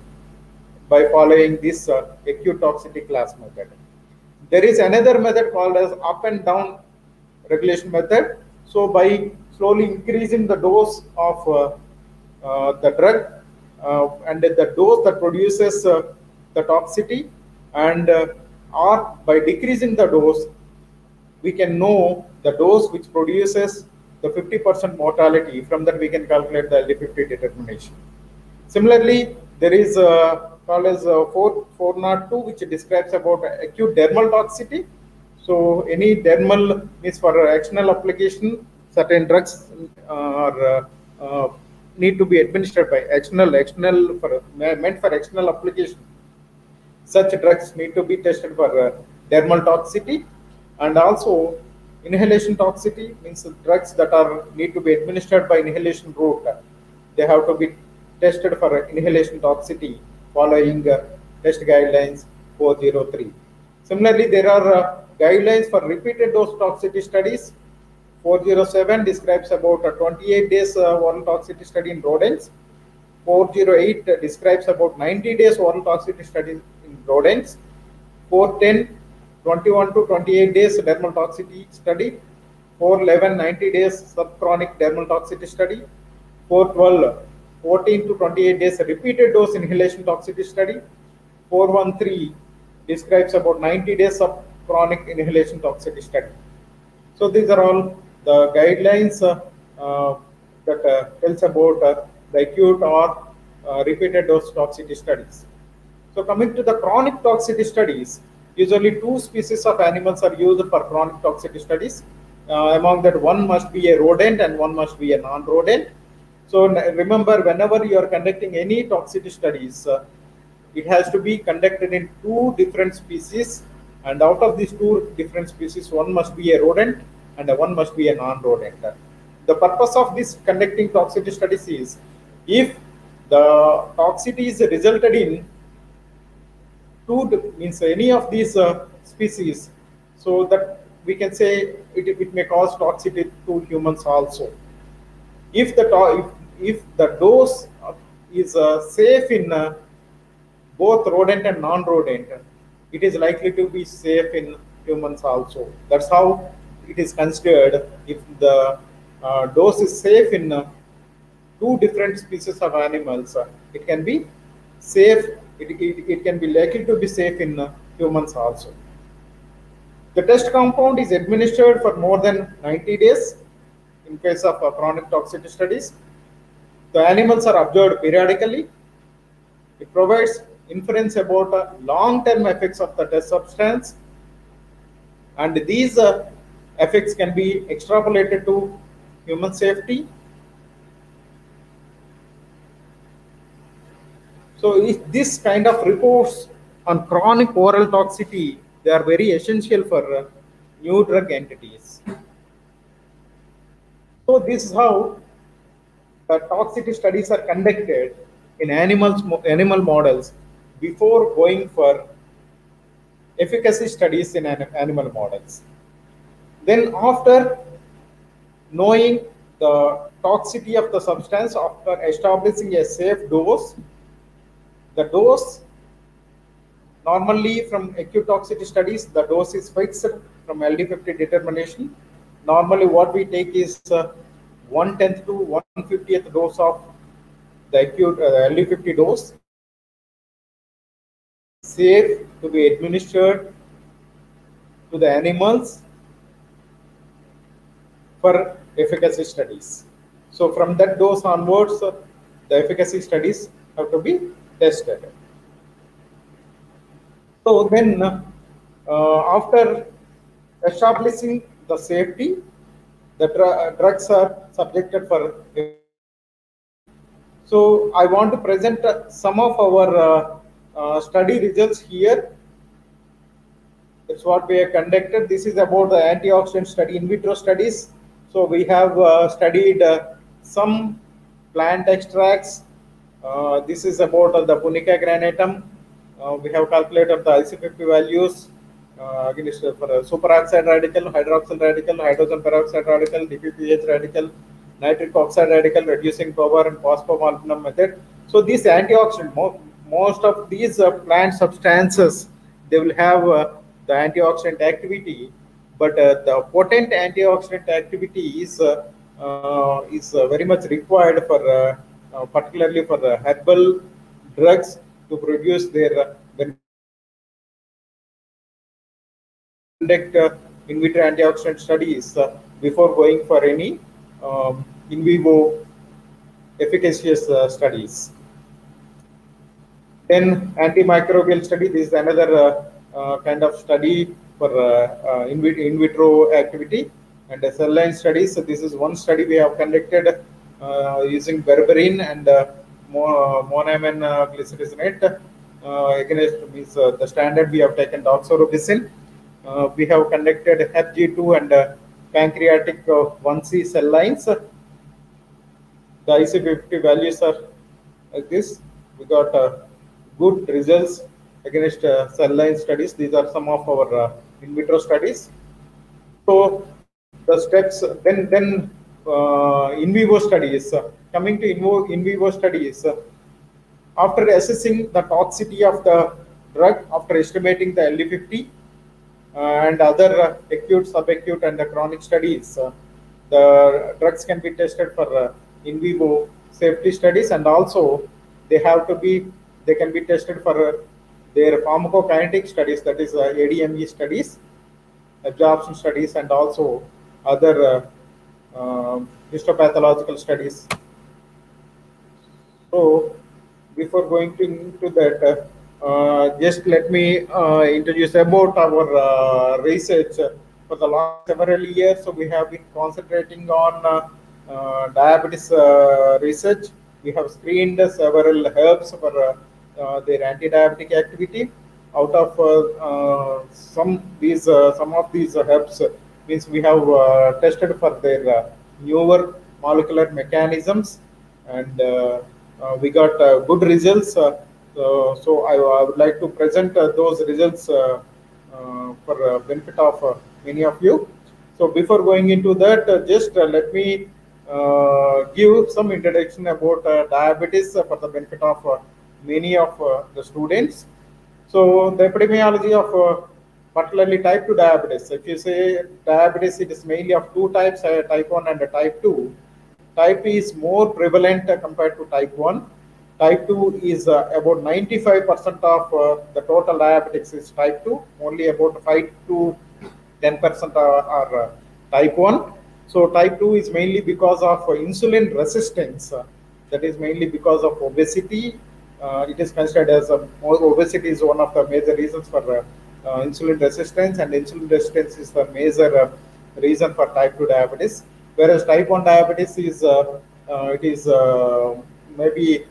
by following this uh, acute toxicity class method. There is another method called as up and down regulation method. So by slowly increasing the dose of uh, the drug uh, and the dose that produces uh, the toxicity and uh, or by decreasing the dose we can know the dose which produces the 50% mortality from that we can calculate the LD50 determination similarly there is called as uh, 4, 402, which describes about acute dermal toxicity. So any dermal means for external application, certain drugs uh, are uh, uh, need to be administered by external, external for meant for external application. Such drugs need to be tested for uh, dermal toxicity, and also inhalation toxicity means drugs that are need to be administered by inhalation route. They have to be tested for inhalation toxicity following uh, test guidelines 403. Similarly, there are uh, guidelines for repeated dose toxicity studies. 407 describes about a 28 days uh, oral toxicity study in rodents. 408 describes about 90 days oral toxicity study in rodents. 410 21 to 28 days dermal toxicity study. 411 90 days subchronic dermal toxicity study. 412 14 to 28 days repeated dose inhalation toxicity study. 413 describes about 90 days of chronic inhalation toxicity study. So these are all the guidelines uh, uh, that uh, tells about the acute or repeated dose toxicity studies. So coming to the chronic toxicity studies, usually two species of animals are used for chronic toxicity studies. Uh, among that, one must be a rodent and one must be a non-rodent. So remember, whenever you are conducting any toxicity studies, uh, it has to be conducted in two different species, and out of these two different species, one must be a rodent and one must be a non-rodent. The purpose of this conducting toxicity studies is if the toxicity is resulted in two means any of these uh, species, so that we can say it, it may cause toxicity to humans also if the if, if the dose is uh, safe in uh, both rodent and non-rodent, it is likely to be safe in humans also. That's how it is considered if the uh, dose is safe in uh, two different species of animals, uh, it can be safe, it, it, it can be likely to be safe in uh, humans also. The test compound is administered for more than 90 days in case of uh, chronic toxicity studies. The animals are observed periodically. It provides inference about uh, long-term effects of the test substance, and these effects can be extrapolated to human safety. So, if this kind of reports on chronic oral toxicity, they are very essential for uh, new drug entities. So this is how the toxicity studies are conducted in animals, animal models before going for efficacy studies in animal models. Then after knowing the toxicity of the substance, after establishing a safe dose, the dose normally from acute toxicity studies, the dose is fixed from LD50 determination. Normally what we take is uh, 1 tenth to 1 50th dose of the acute uh, LD50 dose. Safe to be administered to the animals for efficacy studies. So from that dose onwards, uh, the efficacy studies have to be tested. So then, uh, after establishing the safety, the dr- drugs are subjected for. So I want to present uh, some of our uh, uh, study results here. That's what we have conducted. This is about the antioxidant study, in vitro studies. So we have uh, studied uh, some plant extracts. Uh, this is about the Punica granatum. We have calculated the IC50 values uh, against superoxide radical, hydroxyl radical, hydrogen peroxide radical, DPPH radical, nitric oxide radical, reducing power and phosphomolybdenum method. So these antioxidant, mo- most of these uh, plant substances, they will have uh, the antioxidant activity, but uh, the potent antioxidant activity is uh, uh, is very much required for particularly for the herbal drugs to produce their conduct uh, in vitro antioxidant studies uh, before going for any um, in vivo efficacious uh, studies. Then antimicrobial study, this is another kind of study for uh, uh, in, vit- in vitro activity. And cell line studies, so this is one study we have conducted uh, using berberine and mo- monoamine. Uh, against means, the standard we have taken doxorubicin. We have conducted HG2 and pancreatic uh, 1C cell lines. The IC50 values are like this. We got uh, good results against uh, cell line studies. These are some of our uh, in vitro studies. So the steps, then then uh, in vivo studies. Uh, coming to in vivo, in vivo studies, uh, after assessing the toxicity of the drug, after estimating the LD50 uh, and other acute, subacute, and the chronic studies, the drugs can be tested for in vivo safety studies, and also they have to be they can be tested for their pharmacokinetic studies, that is uh, ADME studies, absorption studies, and also other uh, uh, histopathological studies. So, before going to, into that, uh, uh, just let me uh, introduce about our uh, research. For the last several years, so we have been concentrating on uh, uh, diabetes uh, research. We have screened several herbs for uh, uh, their anti-diabetic activity. Out of uh, uh, some these uh, some of these herbs means we have uh, tested for their uh, newer molecular mechanisms and uh, uh, we got uh, good results. Uh, so, so I, I would like to present uh, those results uh, uh, for uh, benefit of uh, many of you. So before going into that, uh, just uh, let me uh, give some introduction about uh, diabetes uh, for the benefit of uh, many of uh, the students. So the epidemiology of uh, particularly type 2 diabetes. If you say diabetes, it is mainly of two types, uh, type 1 and type 2. Type is more prevalent uh, compared to type 1. Type 2 is uh, about 95% of the total diabetics is type 2. Only about 5 to 10% are, are type 1. So type 2 is mainly because of insulin resistance. that is mainly because of obesity. Uh, it is considered as a obesity is one of the major reasons for uh, uh, insulin resistance, and insulin resistance is the major reason for type 2 diabetes. Whereas type 1 diabetes is it is maybe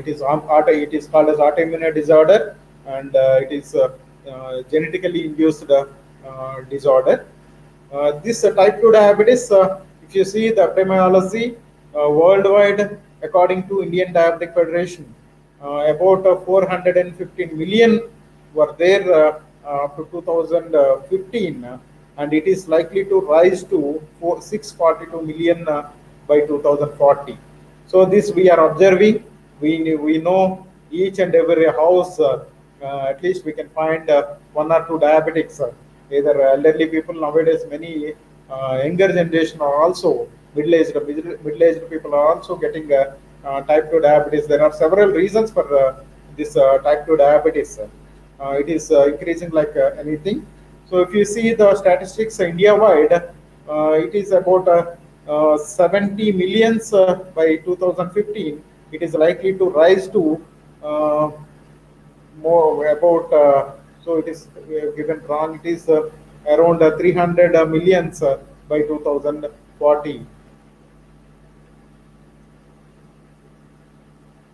it is it is called as autoimmune disorder, and it is genetically induced disorder. Uh, this uh, type 2 diabetes, uh, if you see the epidemiology worldwide, according to Indian Diabetic Federation, about uh, 415 million were there uh, uh, up to 2015, uh, and it is likely to rise to four, 642 million uh, by 2040. So this we are observing. We we know each and every house. Uh, uh, at least we can find uh, one or two diabetics. Uh, either elderly people nowadays, many uh, younger generation are also middle-aged. Middle-aged people are also getting uh, uh, type 2 diabetes. There are several reasons for uh, this uh, type 2 diabetes. Uh, it is uh, increasing like uh, anything. So if you see the statistics India-wide, uh, it is about uh, uh, 70 millions uh, by 2015. It is likely to rise to uh, more about, uh, so it is uh, given wrong, it is uh, around uh, 300 uh, millions uh, by 2040.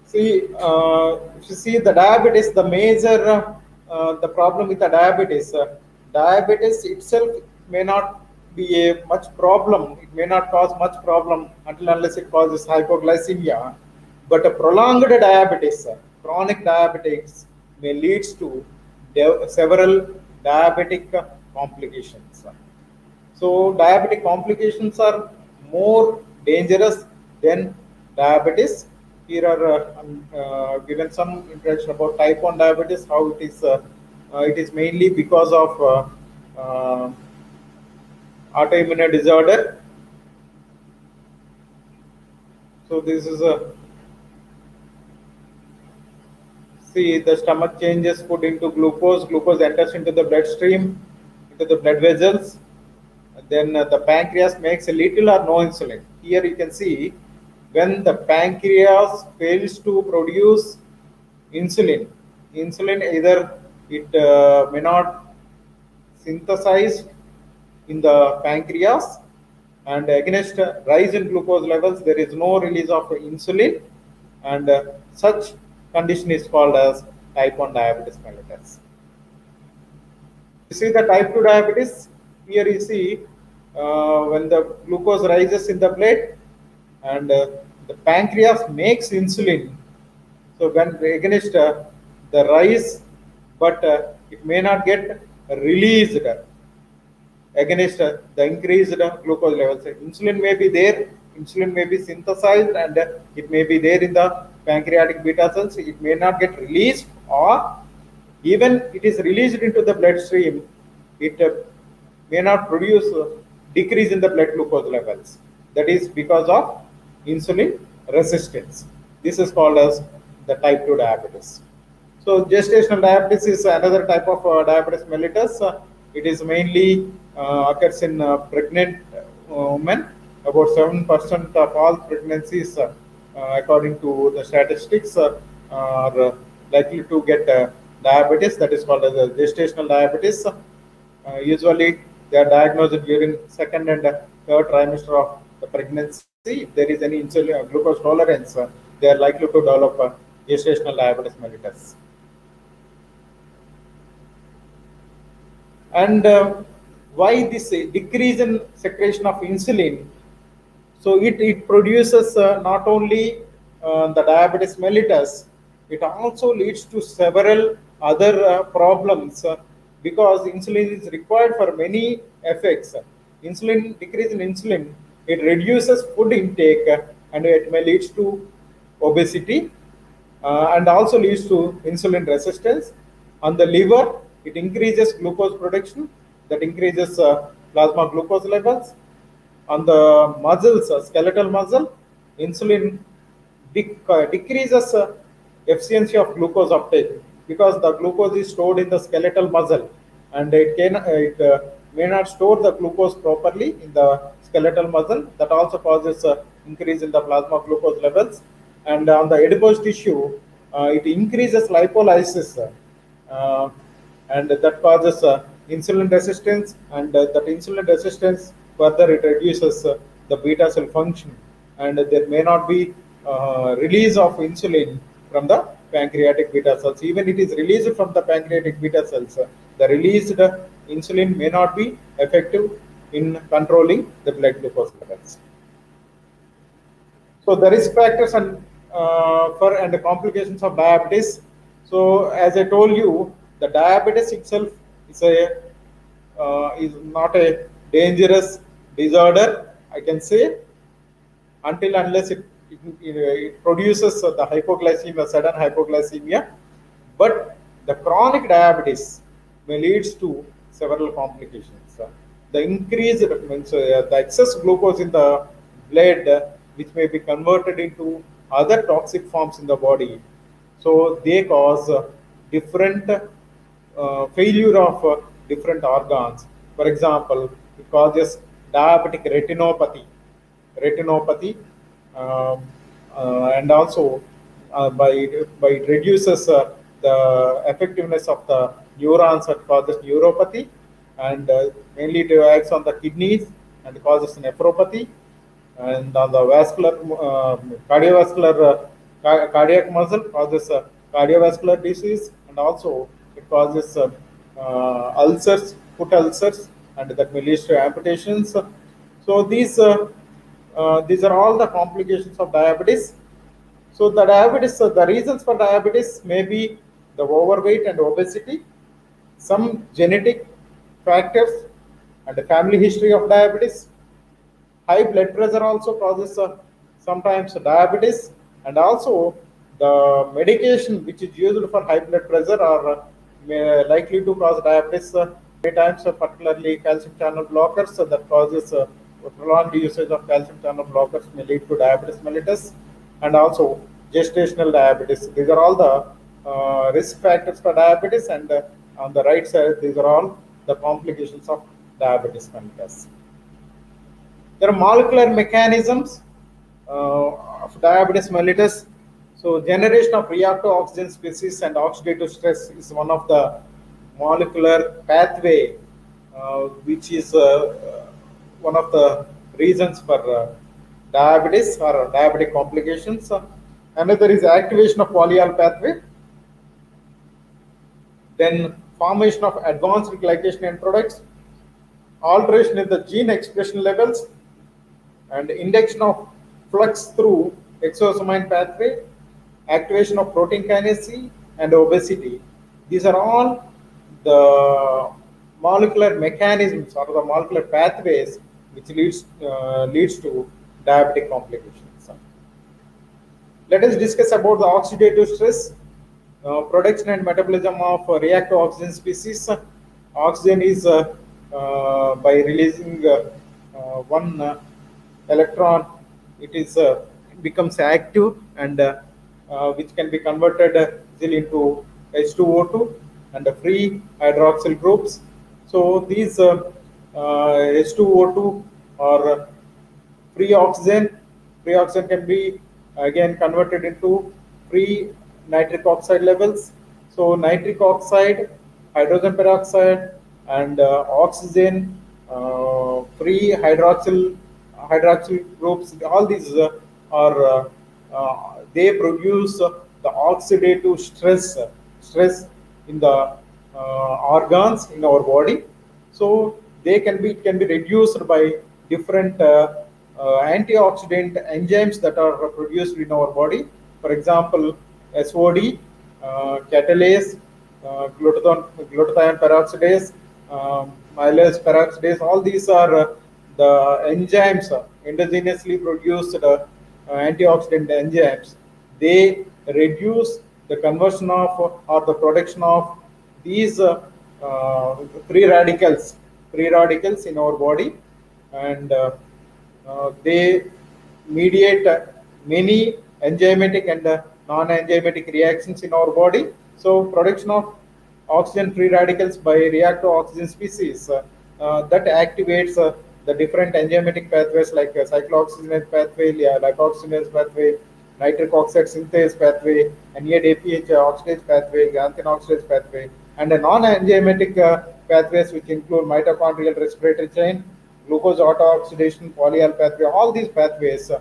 See, uh, if you see the diabetes, the major, uh, the problem with the diabetes, uh, diabetes itself may not be a much problem. It may not cause much problem until unless it causes hypoglycemia. But a prolonged diabetes, uh, chronic diabetes, may leads to several diabetic uh, complications. So diabetic complications are more dangerous than diabetes. Here are uh, um, uh, given some information about type 1 diabetes, how it is. Uh, it is mainly because of autoimmune disorder. So this is a see the stomach changes food into glucose. Glucose enters into the bloodstream, into the blood vessels. Then the pancreas makes a little or no insulin. Here you can see when the pancreas fails to produce insulin. Insulin either it uh, may not synthesized in the pancreas and against rise in glucose levels there is no release of insulin and uh, such condition is called as type 1 diabetes mellitus. You see the type 2 diabetes here you see uh, when the glucose rises in the blood and uh, the pancreas makes insulin so when against uh, the rise but uh, it may not get released against the increased glucose levels. Insulin may be there, insulin may be synthesized and it may be there in the pancreatic beta cells. It may not get released or even it is released into the bloodstream, it may not produce decrease in the blood glucose levels. That is because of insulin resistance. This is called as the type 2 diabetes. So gestational diabetes is another type of uh, diabetes mellitus. Uh, it is mainly uh, occurs in uh, pregnant uh, women. About 7% of all pregnancies, uh, according to the statistics, are likely to get diabetes. That is called as gestational diabetes. Usually, they are diagnosed during second and third trimester of the pregnancy. If there is any insulin glucose tolerance, uh, they are likely to develop uh, gestational diabetes mellitus. and uh, why this decrease in secretion of insulin so it, it produces uh, not only uh, the diabetes mellitus it also leads to several other uh, problems because insulin is required for many effects insulin decrease in insulin it reduces food intake and it may lead to obesity uh, and also leads to insulin resistance. On the liver it increases glucose production that increases uh, plasma glucose levels. On the muscles uh, skeletal muscle insulin dec- uh, decreases uh, efficiency of glucose uptake because the glucose is stored in the skeletal muscle and it can it uh, may not store the glucose properly in the skeletal muscle that also causes uh, increase in the plasma glucose levels. And on the adipose tissue uh, it increases lipolysis uh, and that causes insulin resistance and that insulin resistance further it reduces the beta cell function. And there may not be release of insulin from the pancreatic beta cells. Even it is released from the pancreatic beta cells the released insulin may not be effective in controlling the blood glucose levels. So the risk factors and uh, for and the complications of diabetes. So as i told you the diabetes itself is a uh, is not a dangerous disorder i can say until unless it, it, it produces the hypoglycemia sudden hypoglycemia. But the chronic diabetes may leads to several complications the increased means uh, the excess glucose in the blood uh, which may be converted into other toxic forms in the body. So they cause uh, different uh, failure of uh, different organs. For example, it causes diabetic retinopathy, retinopathy, um, and also by by it reduces the effectiveness of the neurons that causes neuropathy, and uh, mainly it acts on the kidneys and causes nephropathy, and on the vascular uh, cardiovascular uh, ca- cardiac muscle causes cardiovascular disease, and also it causes ulcers, foot ulcers, and that may lead to amputations. So these uh, these are all the complications of diabetes. So the diabetes, uh, the reasons for diabetes may be the overweight and obesity, some genetic factors, and the family history of diabetes. High blood pressure also causes uh, sometimes diabetes, and also the medication which is used for high blood pressure are uh, likely to cause diabetes. Uh, many times, uh, particularly calcium channel blockers, uh, that causes uh, prolonged usage of calcium channel blockers may lead to diabetes mellitus, and also gestational diabetes. These are all the risk factors for diabetes, and on the right side, these are all the complications of diabetes mellitus. There are molecular mechanisms uh, of diabetes mellitus. So generation of reactive oxygen species and oxidative stress is one of the molecular pathway uh, which is uh, one of the reasons for uh, diabetes or diabetic complications. Another is activation of polyol pathway. Then formation of advanced glycation end products, alteration in the gene expression levels, and induction of flux through hexosamine pathway, activation of protein kinase C, and obesity. These are all the molecular mechanisms or the molecular pathways which leads uh, leads to diabetic complications. Let us discuss about the oxidative stress, uh, production and metabolism of uh, reactive oxygen species. Oxygen is uh, by releasing one electron, it is becomes active and which can be converted easily into H2O2 and free hydroxyl groups. So these uh, uh, H2O2 or free oxygen, free oxygen can be again converted into free nitric oxide levels. So nitric oxide, hydrogen peroxide, and uh, oxygen, uh, free hydroxyl hydroxyl groups. All these uh, are uh, uh, they produce the oxidative stress stress in the uh, organs in our body. So they can be can be reduced by different antioxidant enzymes that are produced in our body. For example, SOD, uh, catalase, uh, glutathione, peroxidase, um, peroxidase. All these are uh, the enzymes uh, endogenously produced uh, antioxidant enzymes. They reduce the conversion of or the production of these free radicals, free radicals in our body, and they mediate many enzymatic and non-enzymatic reactions in our body. So production of oxygen free radicals by reactive oxygen species uh, uh, that activates uh, the different enzymatic pathways like cyclooxygenase pathway, lipoxygenase pathway, nitric oxide synthase pathway, NADPH oxidase pathway, xanthine oxidase pathway, and the non-enzymatic uh, pathways which include mitochondrial respiratory chain, glucose auto-oxidation, polyol pathway, all these pathways, uh,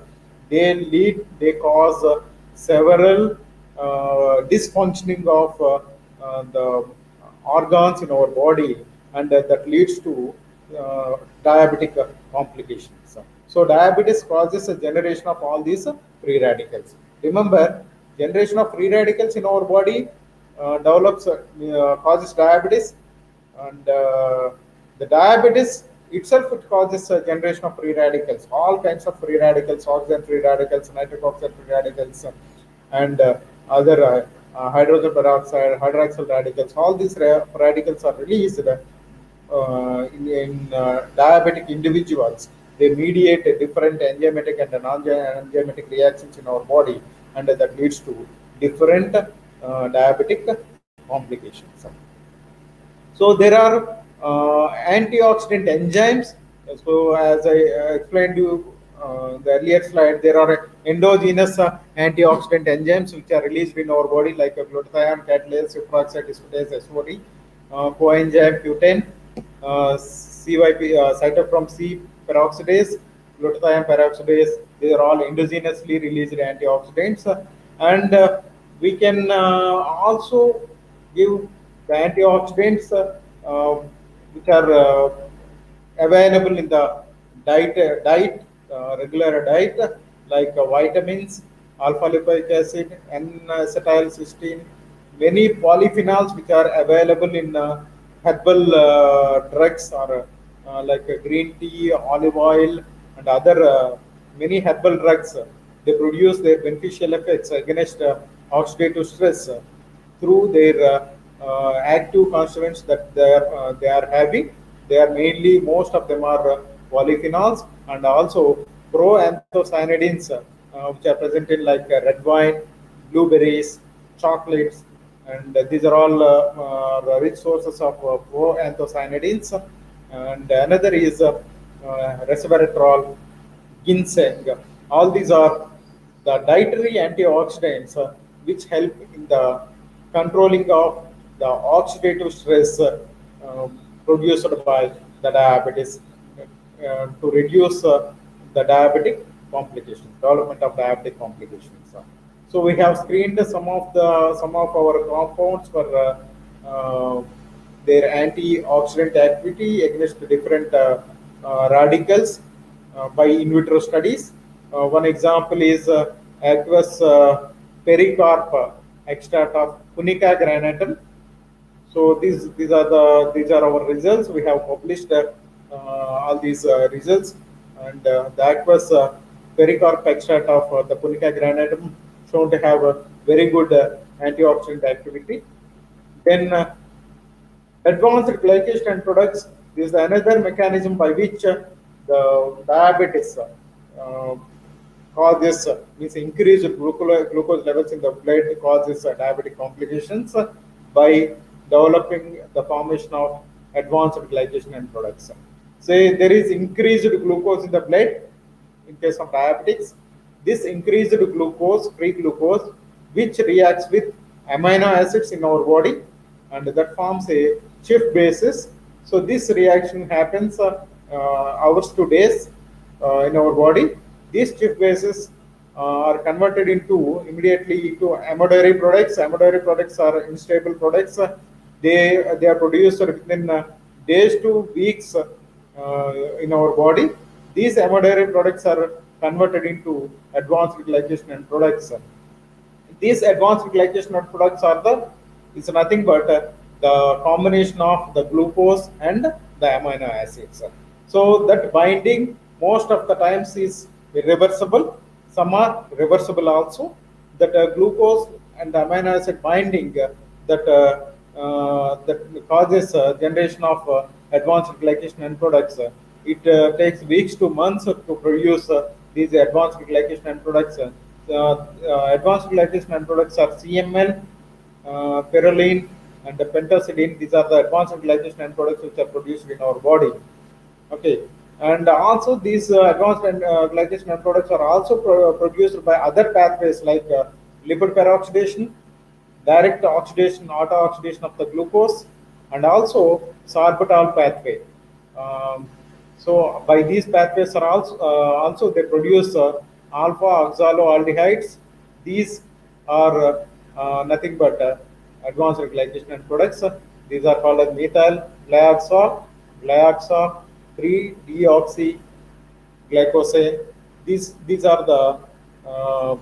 they lead, they cause uh, several uh, dysfunctioning of uh, uh, the organs in our body and that leads to uh, diabetic complications. So diabetes causes a generation of all these free radicals. Remember, generation of free radicals in our body develops, causes diabetes and the diabetes itself it causes a generation of free radicals, all kinds of free radicals, oxygen free radicals, nitric oxide free radicals, and uh, other uh, uh, hydrogen peroxide, hydroxyl radicals. All these ra- radicals are released uh, in, in uh, diabetic individuals. They mediate different enzymatic and non-enzymatic reactions in our body, and that leads to different uh, diabetic complications. So there are antioxidant enzymes. So as I uh, explained you uh, the earlier slide, there are endogenous uh, antioxidant enzymes which are released in our body like uh, glutathione, catalase, superoxide dismutase, SOD, uh, coenzyme Q10, uh, CYP, uh, cytochrome C peroxidase, glutathione peroxidase. These are all endogenously released antioxidants, uh, and uh, we can uh, also give the antioxidants uh, uh, which are uh, available in the diet, diet uh, regular diet like uh, vitamins, alpha lipoic acid, N-acetylcysteine, many polyphenols which are available in uh, herbal uh, drugs or uh, like green tea, olive oil, and other many herbal drugs. They produce their beneficial effects against oxidative stress through their active constituents that they are, uh, they are having. They are mainly, most of them are uh, polyphenols and also proanthocyanidins, uh, which are present in like uh, red wine, blueberries, chocolates, and uh, these are all uh, uh, rich sources of uh, proanthocyanidins. And another is uh, uh, resveratrol, ginseng. All these are the dietary antioxidants uh, which help in the controlling of the oxidative stress uh, um, produced by the diabetes uh, to reduce uh, the diabetic complications, development of diabetic complications. So we have screened some of the some of our compounds for uh, uh, their antioxidant activity against different uh, radicals by in vitro studies. One example is aqueous pericarp extract of Punica granatum. So these these are the these are our results. We have published uh, all these uh, results, and uh, the aqueous uh, pericarp extract of uh, the Punica granatum shown to have a very good uh, antioxidant activity. Then advanced glycation products is another mechanism by which the diabetes uh, causes means increased glucose, levels in the blood causes diabetic complications by developing the formation of advanced glycation end products. Say there is increased glucose in the blood in case of diabetics. This increased glucose, free glucose, which reacts with amino acids in our body and that forms a Schiff bases. So this reaction happens uh, uh, hours to days uh, in our body. These Schiff bases uh, are converted into immediately into Amadori products. Amadori products are unstable products. They they are produced within uh, days to weeks uh, in our body. These Amadori products are converted into advanced glycation end products. These advanced glycation products are the it's nothing but uh, the combination of the glucose and the amino acids. So that binding most of the times is irreversible. Some are reversible also. That uh, glucose and amino acid binding uh, that uh, that causes uh, generation of uh, advanced glycation end products. Uh, it uh, takes weeks to months to produce uh, these advanced glycation end products. Uh, uh, advanced glycation end products are CML, uh, pyrraline, and the pentosidine. These are the advanced glycation end products which are produced in our body. Okay, and also these uh, advanced uh, glycation end products are also pro- produced by other pathways like uh, lipid peroxidation, direct oxidation, auto oxidation of the glucose, and also sorbitol pathway. Um, so by these pathways are also uh, also they produce uh, alpha oxaloaldehydes. These are uh, nothing but advanced glycation end products. These are called as methyl glyoxal, glyoxal, 3-deoxy glucosone. These these are the uh,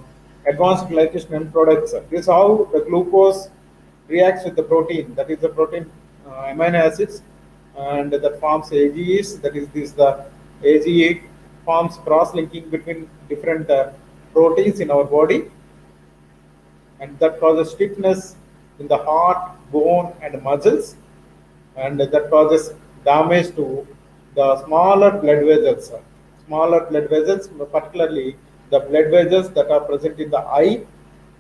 advanced glycation products. This is how the glucose reacts with the protein. That is the protein uh, amino acids, and that forms AGEs. That is this the AGE forms cross-linking between different uh, proteins in our body, and that causes stiffness in the heart, bone, and muscles, and that causes damage to the smaller blood vessels. Smaller blood vessels, particularly the blood vessels that are present in the eye,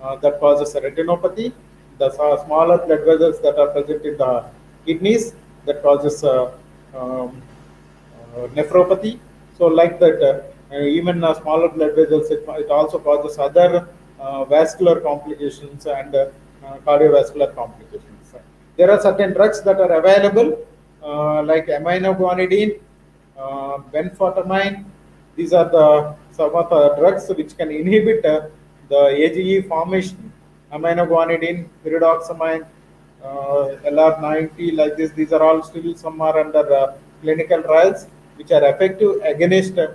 uh, that causes retinopathy. The smaller blood vessels that are present in the kidneys, that causes uh, um, uh, nephropathy. So, like that, uh, even uh, smaller blood vessels, it, it also causes other vascular complications and cardiovascular complications. There are certain drugs that are available, like aminoguanidine, benfotiamine. These are the some of the drugs which can inhibit uh, the AGE formation. Aminoguanidine, pyridoxamine, uh, LR90, like this. These are all still some are under uh, clinical trials, which are effective against uh,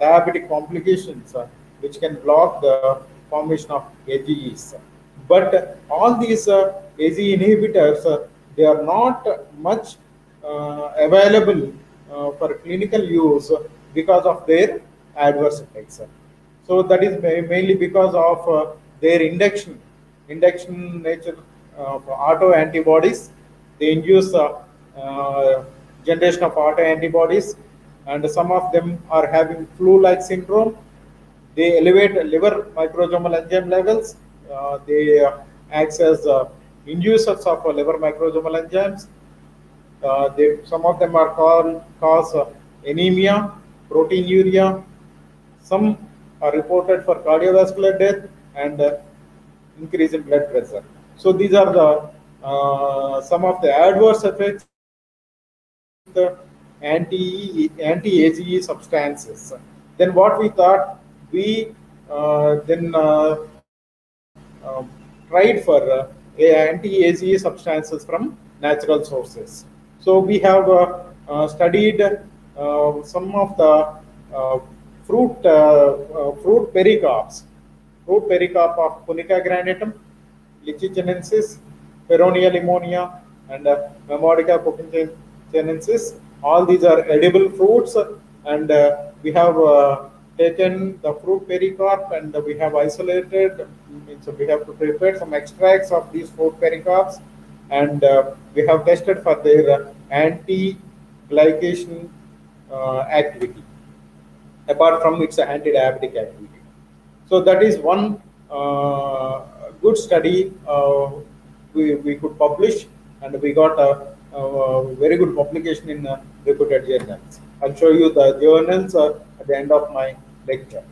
diabetic complications, uh, which can block the formation of AGEs. But all these uh, AGE inhibitors, uh, they are not much uh, available uh, for clinical use because of their adverse effects. So that is mainly because of uh, their induction, induction nature of auto antibodies. They induce uh, uh, generation of auto antibodies, and some of them are having flu-like syndrome. They elevate liver microsomal enzyme levels. Uh, they uh, act as uh, inducers of liver microsomal enzymes. Uh, they, some of them are called cause anemia, proteinuria. Some are reported for cardiovascular death and uh, increase in blood pressure. So these are the uh, some of the adverse effects of the anti anti AGE substances. Then what we thought we uh, then uh, uh, tried for uh, anti AGE substances from natural sources. So we have uh, studied some of the fruit uh, uh, fruit pericarps, fruit pericarp of Punica granatum, Lichichinensis, Feronia limonia, and uh, Momordica. All these are edible fruits, and uh, we have uh, taken the fruit pericarp and we have isolated. So we have to prepare some extracts of these fruit pericarps, and uh, we have tested for their uh, anti-glycation uh, activity, apart from its anti-diabetic activity. So that is one uh, good study uh, we, we could publish and we got a, a very good publication in uh, reputed journals. I'll show you the journals uh, at the end of my lecture.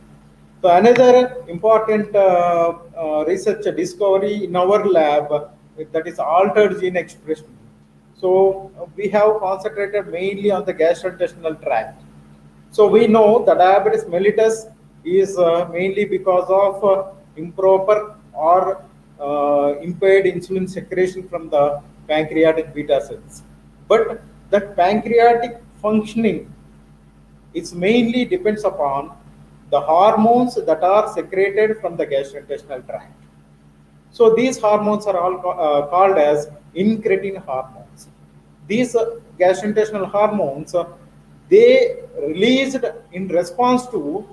So another important uh, uh, research discovery in our lab that is altered gene expression. So we have concentrated mainly on the gastrointestinal tract. So we know the diabetes mellitus is uh, mainly because of uh, improper or uh, impaired insulin secretion from the pancreatic beta cells. But that pancreatic functioning is mainly depends upon the hormones that are secreted from the gastrointestinal tract. So these hormones are all ca- uh, called as incretin hormones. These uh, gastrointestinal hormones, uh, they released in response to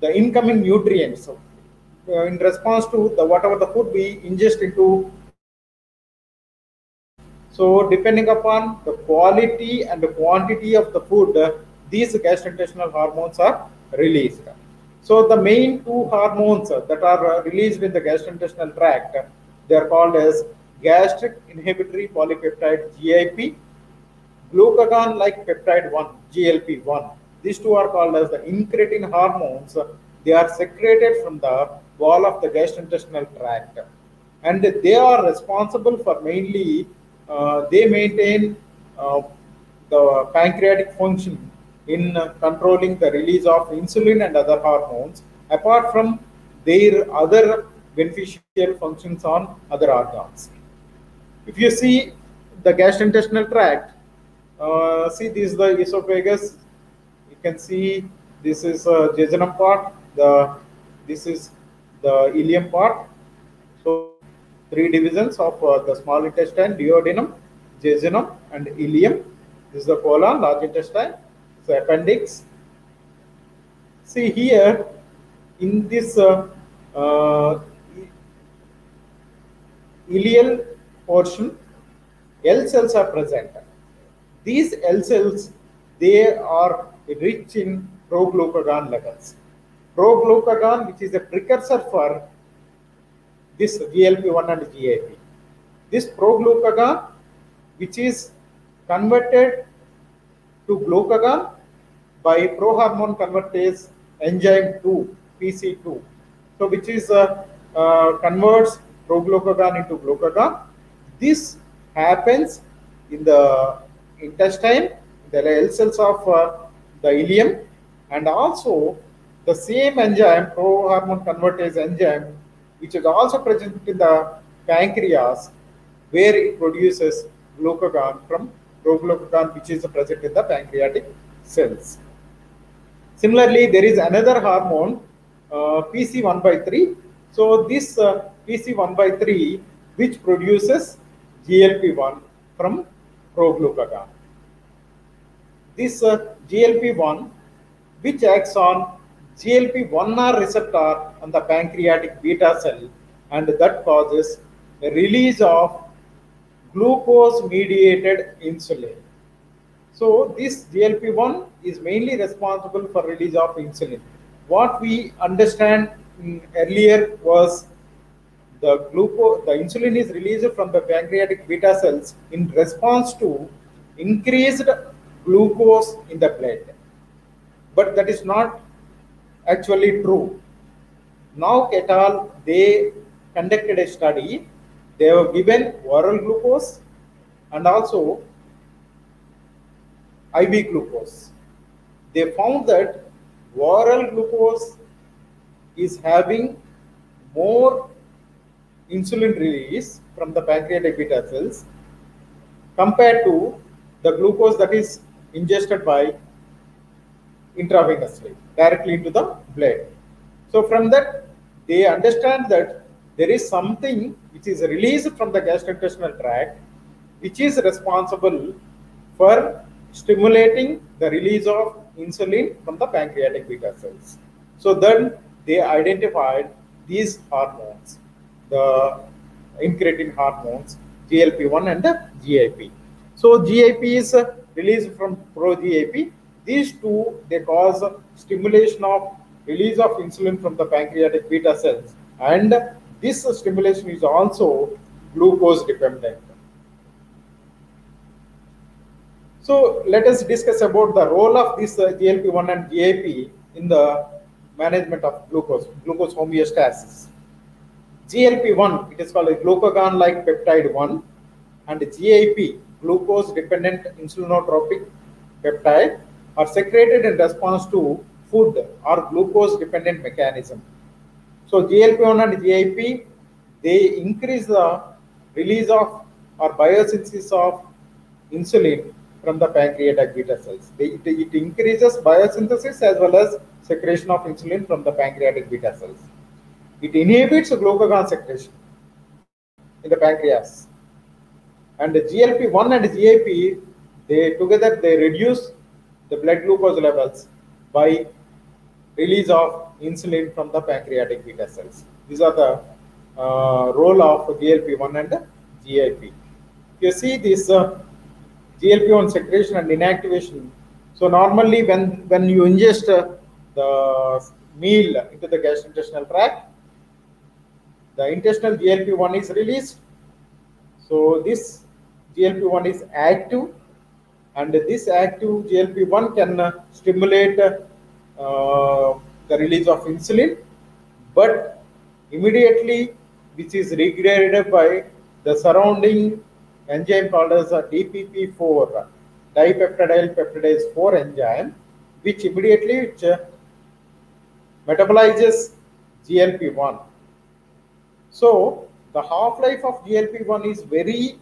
the incoming nutrients. Uh, in response to the whatever the food we ingest into so depending upon the quality and the quantity of the food, these gastrointestinal hormones are released. So the main two hormones that are released in the gastrointestinal tract, they are called as gastric inhibitory polypeptide GIP, glucagon-like peptide 1 GLP-1. These two are called as the incretin hormones. They are secreted from the wall of the gastrointestinal tract, and they are responsible for mainly uh, they maintain uh, the pancreatic function in controlling the release of insulin and other hormones apart from their other beneficial functions on other organs if you see the gastrointestinal tract uh, see this is the esophagus you can see this is uh, jejunum part the this is the ileum part so three divisions of uh, the small intestine, duodenum, jejunum, and ileum. This is the colon, large intestine, so appendix. See here, in this uh, uh, ileal portion, L cells are present. These L cells, they are rich in proglucagon levels. Proglucagon, which is a precursor for this GLP-1 and GIP. This proglucagon, which is converted to glucagon by prohormone convertase enzyme 2, PC2. So, which is uh, uh, converts proglucagon into glucagon. This happens in the intestine, the L cells of uh, the ileum, and also the same enzyme, prohormone convertase enzyme, which is also present in the pancreas, where it produces glucagon from proglucagon, which is present in the pancreatic cells. Similarly, there is another hormone, uh, PC1 by 3. So this uh, PC1 by 3, which produces GLP-1 from proglucagon. This uh, GLP-1, which acts on GLP-1R receptor on the pancreatic beta cell, and that causes a release of glucose-mediated insulin. So this GLP-1 is mainly responsible for release of insulin. What we understand mm, earlier was the glucose, the insulin is released from the pancreatic beta cells in response to increased glucose in the blood. But that is not actually true. Now et al. they conducted a study. They were given oral glucose and also IV glucose. They found that oral glucose is having more insulin release from the pancreatic beta cells compared to the glucose that is ingested by intravenously directly into the blood. So from that, they understand that there is something which is released from the gastrointestinal tract, which is responsible for stimulating the release of insulin from the pancreatic beta cells. So then they identified these hormones, the incretin hormones, GLP-1 and the GIP. So GIP is released from pro-GIP. These two, they cause stimulation of release of insulin from the pancreatic beta cells. And this stimulation is also glucose dependent. So let us discuss about the role of this uh, GLP-1 and GIP in the management of glucose, glucose homeostasis. GLP-1, it is called a glucagon-like peptide 1 and GIP, glucose-dependent insulinotropic peptide are secreted in response to food or glucose-dependent mechanism. So GLP-1 and GIP, they increase the release of or biosynthesis of insulin from the pancreatic beta cells. They, it, it increases biosynthesis as well as secretion of insulin from the pancreatic beta cells. It inhibits glucagon secretion in the pancreas. And the GLP-1 and GIP, they together they reduce the blood glucose levels by release of insulin from the pancreatic beta cells. These are the uh, role of GLP-1 and GIP. You see this uh, GLP-1 secretion and inactivation. So normally when, when you ingest uh, the meal into the gastrointestinal tract, the intestinal GLP-1 is released. So this GLP-1 is active and this active GLP-1 can uh, stimulate uh, the release of insulin, but immediately which is degraded by the surrounding enzyme called as a DPP4, dipeptidyl peptidase 4 enzyme, which immediately which, uh, metabolizes GLP-1. So the half-life of GLP-1 is very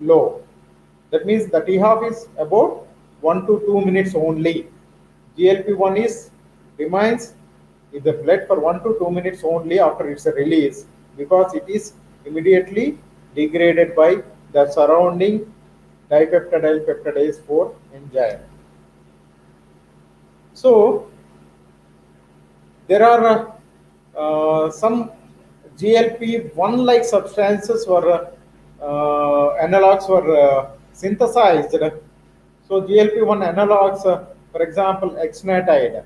low. That means the T-half is about 1 to 2 minutes only. GLP-1 is remains in the blood for 1 to 2 minutes only after its release because it is immediately degraded by the surrounding dipeptidyl peptidase 4 enzyme. So there are uh, some GLP-1 like substances were uh, analogs were uh, synthesized. So GLP-1 analogs, uh, for example, exenatide.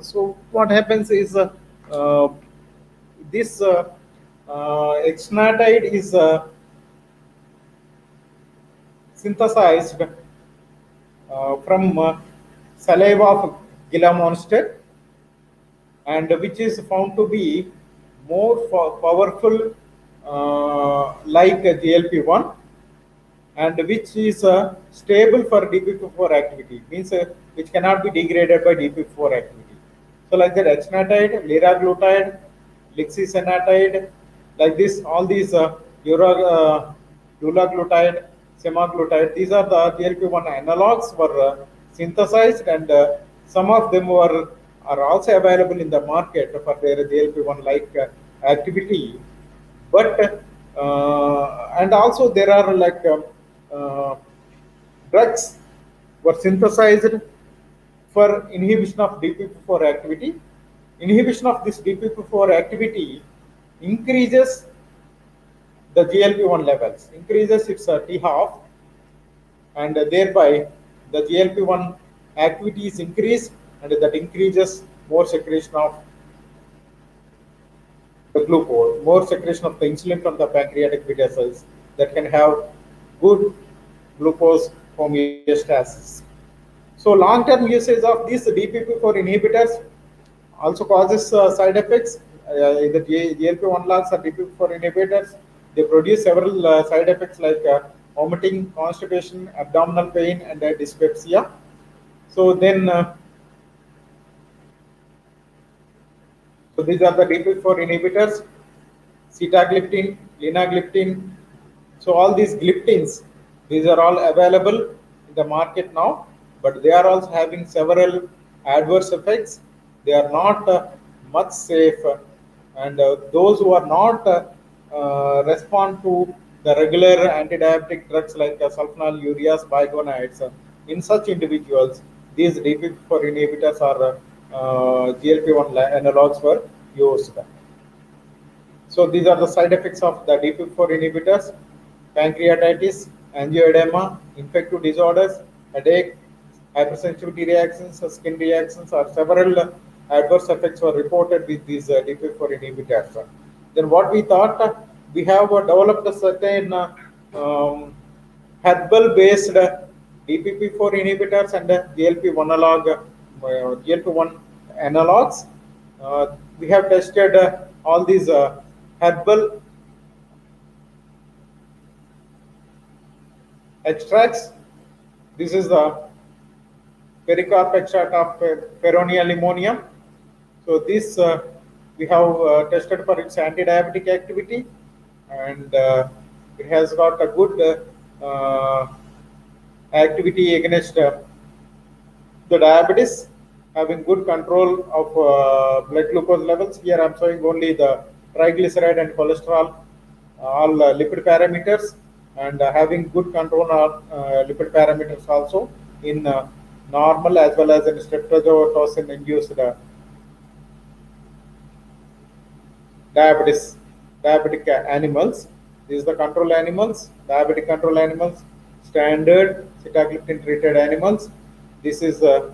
So what happens is uh, uh, this uh, exenatide is synthesized from saliva of Gila monster and which is found to be more powerful uh, like GLP-1 and which is uh, stable for DPP-4 activity, means uh, which cannot be degraded by DPP-4 activity. So like that exenatide, liraglutide, lixisenatide, like this, all these uh, ura, dulaglutide, semaglutide, these are the GLP-1 analogs were uh, synthesized and uh, some of them were are also available in the market for their GLP-1 like uh, activity. But uh, and also there are like um, uh, drugs were synthesized for inhibition of DPP-4 activity. Inhibition of this DPP-4 activity increases the GLP-1 levels, increases its uh, T-half, and uh, thereby the GLP-1 activity is increased, and that increases more secretion of the glucose, more secretion of the insulin from the pancreatic beta cells that can have good glucose homeostasis. So long-term usage of these DPP-4 inhibitors also causes uh, side effects uh, either GLP-1 logs or DPP-4 inhibitors, they produce several uh, side effects like uh, vomiting, constipation, abdominal pain, and uh, dyspepsia. So then, so these are the DPP-4 inhibitors, sitagliptin, linagliptin. So all these gliptins, these are all available in the market now, but they are also having several adverse effects. They are not uh, much safe, and uh, those who are not uh, uh, respond to the regular anti-diabetic drugs like uh, sulfonylureas, biguanides. Uh, in such individuals, these DPP-4 inhibitors are uh, GLP-1 analogs were used. So these are the side effects of the DPP-4 inhibitors: pancreatitis, angioedema, infective disorders, headache, hypersensitivity reactions, skin reactions, or several adverse effects were reported with these uh, DPP-4 inhibitors. Then what we thought, uh, we have uh, developed a certain uh, um, herbal-based DPP-4 inhibitors and uh, GLP-1 analog, uh, GLP-1 analogs. Uh, we have tested uh, all these uh, herbal extracts. This is the pericarp extract of uh, limonia. So this uh, we have uh, tested for its anti-diabetic activity, and uh, it has got a good activity against the diabetes, having good control of uh, blood glucose levels. Here I'm showing only the triglyceride and cholesterol, uh, all lipid parameters, and uh, having good control on uh, lipid parameters also in normal as well as in streptozotocin induced diabetes diabetic animals. These are the control animals, diabetic control animals, standard sitagliptin treated animals. This is uh,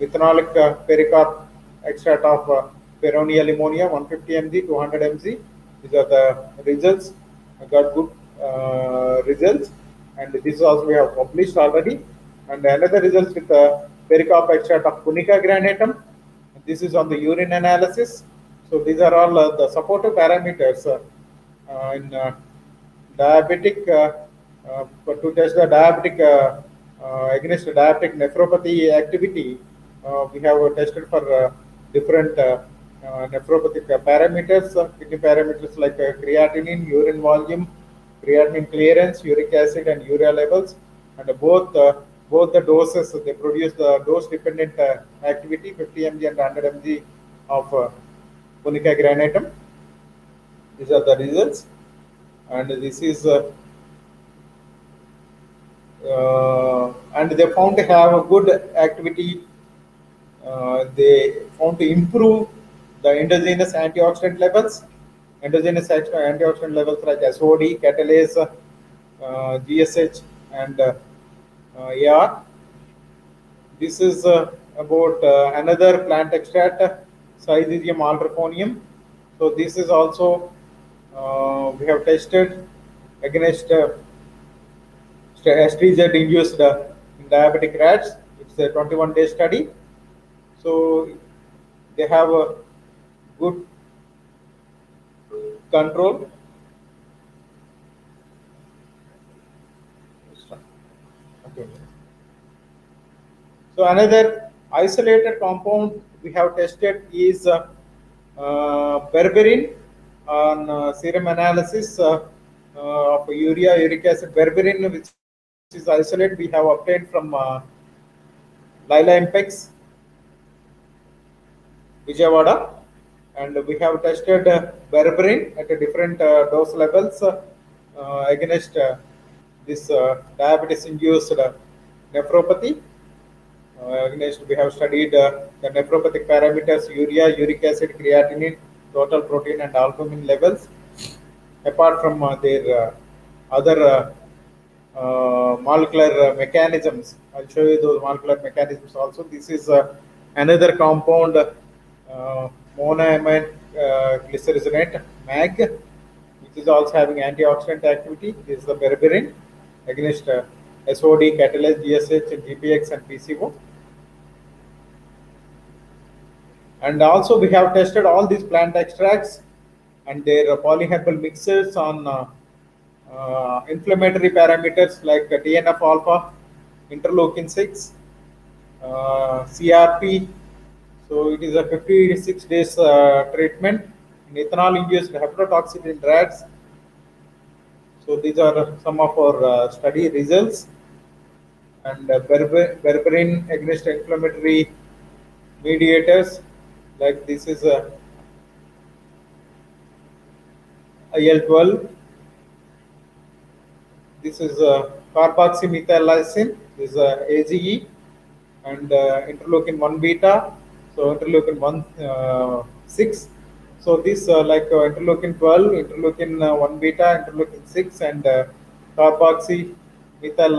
methanolic uh, pericarp extract of uh, Feronia limonia 150 mg 200 mg. These are the results. I got good uh, results, and this also we have published already. And another results with the pericarp extract of punica granatum. This is on the urine analysis. So these are all uh, the supportive parameters uh, uh, in uh, diabetic uh, uh, to test the diabetic uh, uh, against diabetic nephropathy activity. Uh, we have uh, tested for uh, different uh, uh, nephropathic uh, parameters, uh, kidney parameters like uh, creatinine, urine volume, creatinine clearance, uric acid, and urea levels, and both uh, both the doses they produce the dose dependent uh, activity 50 mg and 100 mg of uh, granatum. These are the results, and this is. Uh, uh, and they found to have a good activity. Uh, they found to improve the endogenous antioxidant levels, endogenous antioxidant levels like SOD, catalase, uh, GSH, and uh, uh, AR. This is uh, about uh, another plant extract, uh, Syzygium aldraconium. So this is also uh, we have tested against uh, STZ induced in diabetic rats. It's a 21 day study. So they have a good control. So another isolated compound we have tested is uh, uh, berberine on uh, serum analysis uh, uh, of urea, uric acid, berberine, which is isolate we have obtained from uh, Lila Impex, Vijayawada, and we have tested uh, berberine at a different uh, dose levels uh, uh, against uh, this uh, diabetes-induced nephropathy. Against we have studied the nephropathic parameters: urea, uric acid, creatinine, total protein, and albumin levels. Apart from their other molecular uh, mechanisms. I'll show you those molecular mechanisms also. This is uh, another compound, uh, monoamide uh, glycyrrhizinate, MAG, which is also having antioxidant activity. This is the berberine against uh, SOD, catalase, GSH, and GPX, and PCO. And also we have tested all these plant extracts and their polyherbal mixes on uh, uh, inflammatory parameters like TNF alpha, interleukin 6, uh, CRP. So it is a 56 days uh, treatment in ethanol-induced hepatotoxicity in rats. So these are some of our uh, study results. And uh, berber- berberine against inflammatory mediators, like this is a IL-12. This is a carboxymethyl This is a AGE and uh, interleukin 1 beta. So interleukin 1 uh, 6. So this uh, like uh, interleukin 12, interleukin uh, 1 beta, interleukin 6, and uh, carboxymethyl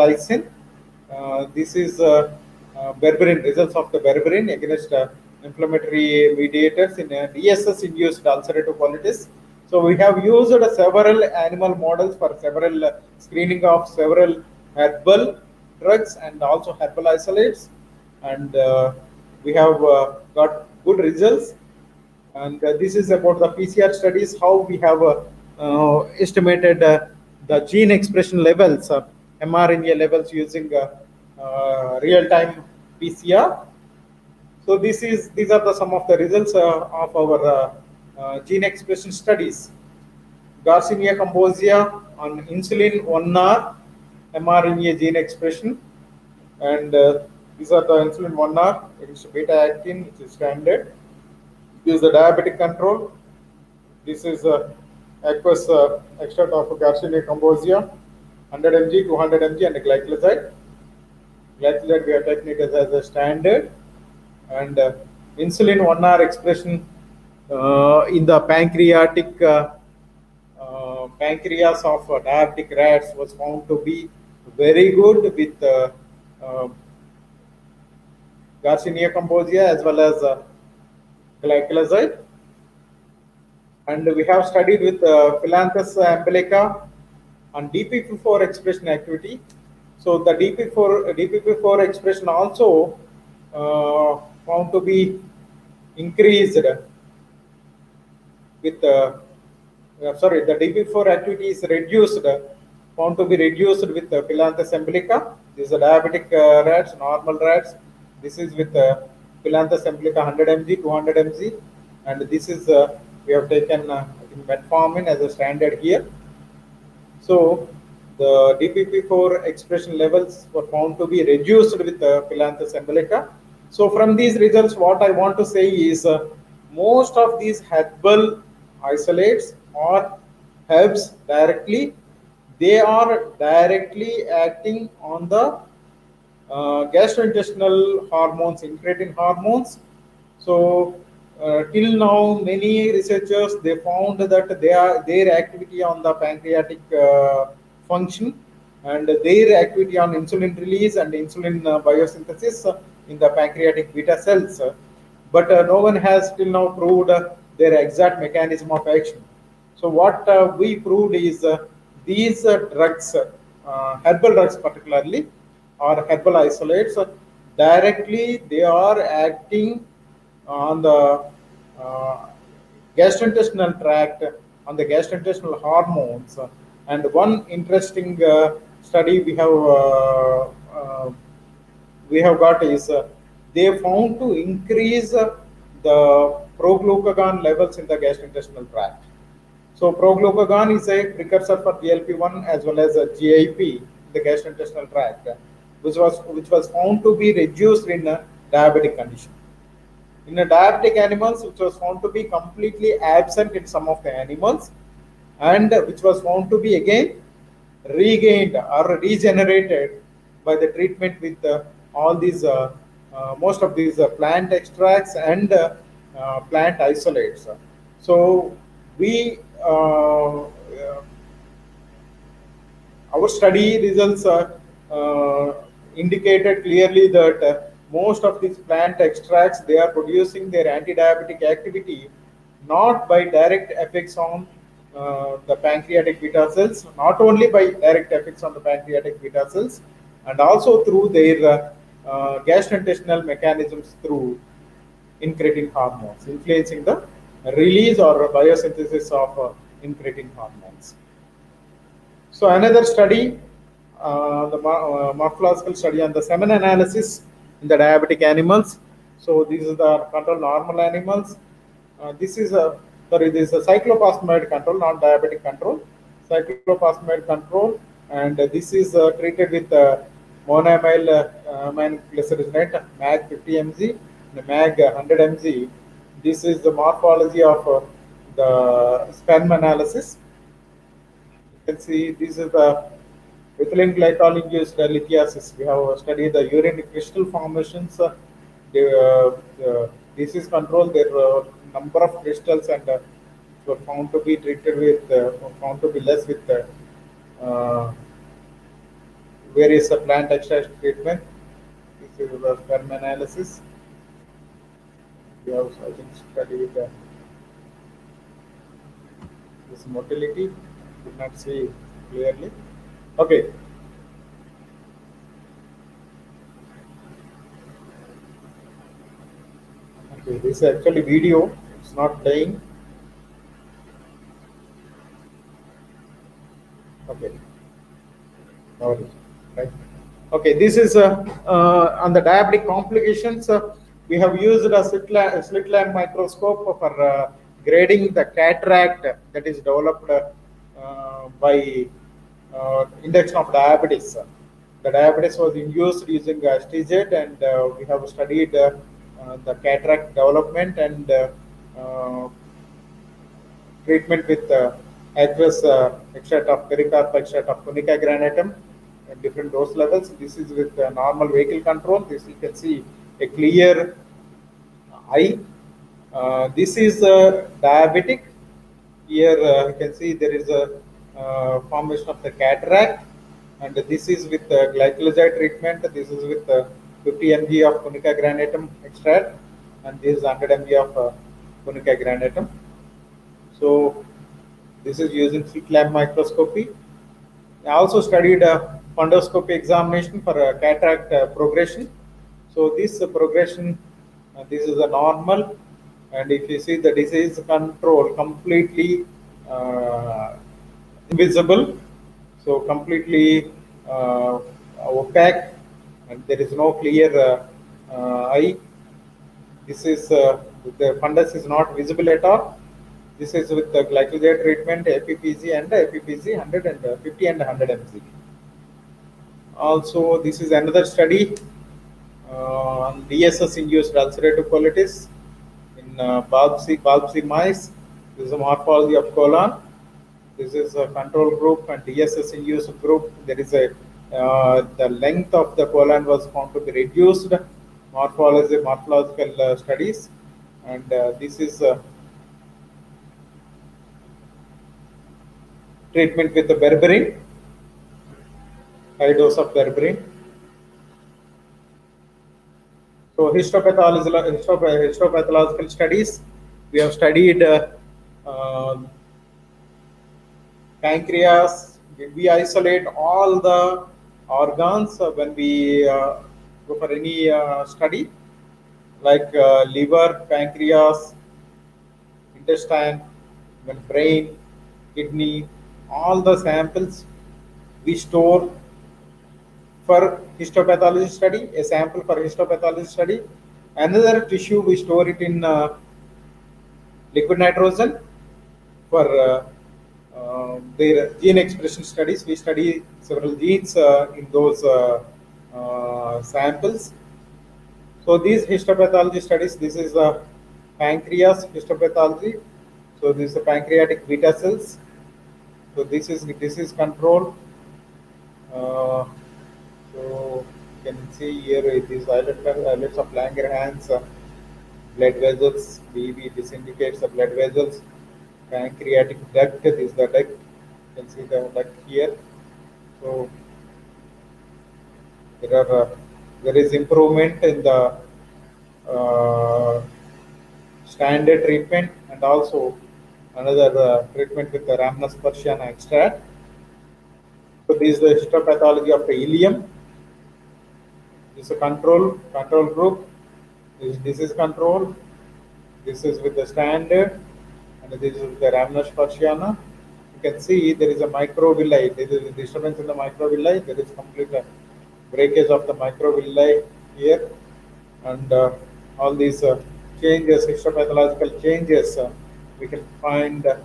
Uh, this is uh, uh, berberine results of the berberine against uh, inflammatory mediators in uh, DSS-induced ulcerative colitis. So we have used several animal models for several screening of several herbal drugs and also herbal isolates, and uh, we have uh, got good results. And uh, this is about the PCR studies, how we have uh, uh, estimated uh, the gene expression levels, mRNA levels using real-time PCR. So this is these are the some of the results of our gene expression studies. Garcinia cambogia on insulin 1R mRNA gene expression, and uh, these are the insulin 1R. It is beta actin, which is standard. This is the diabetic control. This is uh, aqueous uh, extract of Garcinia cambogia, 100 mg, 200 mg, and gliclazide. Gliclazide we are taking it as, as a standard, and uh, insulin 1R expression uh, in the pancreatic uh, uh, pancreas of uh, diabetic rats was found to be very good with uh, uh, Garcinia cambogia as well as uh, gliclazide. And we have studied with uh, Phyllanthus emblica on DPP4 expression activity. So the DPP4 DPP4 expression also uh, found to be increased with uh, uh, sorry the DP4 activity is reduced found to be reduced with uh, Phyllanthus emblica. These are diabetic uh, rats, normal rats. This is with uh, Phyllanthus emblica 100 mg, 200 mg, and this is uh, we have taken uh, metformin as a standard here. So the DPP4 expression levels were found to be reduced with uh, Phyllanthus emblica. So from these results, what I want to say is uh, most of these herbal isolates or herbs directly, they are directly acting on the uh, gastrointestinal hormones, incretin hormones. So uh, till now, many researchers they found that they are their activity on the pancreatic uh, function and their activity on insulin release and insulin uh, biosynthesis in the pancreatic beta cells. But uh, no one has till now proved their exact mechanism of action. So what uh, we proved is uh, these uh, drugs, herbal drugs particularly, or herbal isolates, directly they are acting on the gastrointestinal tract, on the gastrointestinal hormones. And one interesting uh, study we have uh, uh, we have got is they found to increase the proglucagon levels in the gastrointestinal tract. So proglucagon is a precursor for GLP-1 as well as a GIP in the gastrointestinal tract, which was which was found to be reduced in a diabetic condition. In a diabetic animals, which was found to be completely absent in some of the animals, and which was found to be again regained or regenerated by the treatment with uh, all these uh, uh, most of these uh, plant extracts and uh, plant isolates. So we uh, uh, our study results uh, uh, indicated clearly that uh, most of these plant extracts they are producing their anti-diabetic activity not by direct effects on uh, the pancreatic beta cells, not only by direct effects on the pancreatic beta cells, and also through their uh, uh, gastrointestinal mechanisms through incretin hormones, influencing the release or biosynthesis of uh, incretin hormones. So another study, uh, the uh, morphological study on the semen analysis in the diabetic animals. So these are the control normal animals. Uh, this is a sorry, this is a cyclophosphamide control, not diabetic control. Cyclophosphamide control, and this is uh, treated with uh, monoamyl uh, amine glycyrrhizinate MAG 50 mg, and MAG 100 mg. This is the morphology of uh, the sperm analysis. You can see this is the ethylene glycol induced lithiasis. We have studied the urine crystal formations. Uh, the, uh, the disease control, there were number of crystals and uh, were found to be treated with, uh, found to be less with uh, various uh, plant extract treatment. This is the sperm analysis. We have, I think, studied this motility. Could not see clearly. Okay. Okay, this is actually video. It's not playing. Okay. Right. Okay, this is uh, uh, on the diabetic complications. Uh, we have used a slit lamp, slit lamp microscope for uh, grading the cataract that is developed uh, by uh, induction of diabetes. The diabetes was induced using uh, STZ and uh, we have studied uh, the cataract development and treatment with aqueous extract of pericarp extract of punica granatum at different dose levels. This is with normal vehicle control. This you can see a clear eye. Uh, this is diabetic. Here uh, you can see there is a uh, formation of the cataract and this is with uh, gliclazide treatment. This is with uh, 50 mg of punica granatum extract and this is 100 mg of uh, punica granatum. So this is using slit lamp microscopy. I also studied uh, fundoscopy examination for uh, cataract progression. So this progression, uh, this is a normal, and if you see the disease control completely uh, invisible, so completely uh, opaque, and there is no clear eye. This is the fundus is not visible at all. This is with the glycogen treatment, APPG and APPG 100 and uh, 50 and 100 mg. Also, this is another study uh, on DSS-induced ulcerative colitis in uh, biopsy, mice. This is a morphology of colon. This is a control group and DSS-induced group. There is a uh, the length of the colon was found to be reduced. Morphology, morphological uh, studies, and uh, this is uh, treatment with the berberine, high dose of berberine. So histopathological, histopathological studies, we have studied uh, um, pancreas. We- isolate all the organs uh, when we uh, go for any uh, study, like uh, liver, pancreas, intestine, brain, kidney, all the samples we store for histopathology study, a sample for histopathology study. Another tissue we store it in uh, liquid nitrogen for uh, uh, their gene expression studies. We study several genes uh, in those uh, uh, samples. So these histopathology studies, this is the pancreas histopathology. So this is the pancreatic beta cells. So this is this is control. So you can see here it is islet, islets of Langerhans, uh, blood vessels. BB this indicates the blood vessels. Pancreatic duct this is the duct. You can see the duct here. So there are uh, there is improvement in the uh, standard treatment and also another uh, treatment with the Rhamnus purshiana extract. So this is the histopathology of the ileum. This is a control control group. This is disease control. This is with the standard, and this is with the Rhamnus purshiana. You can see there is a microvilli. There is a disturbance in the microvilli. There is complete uh, breakage of the microvilli here, and uh, all these uh, changes, histopathological changes, uh, we can find uh,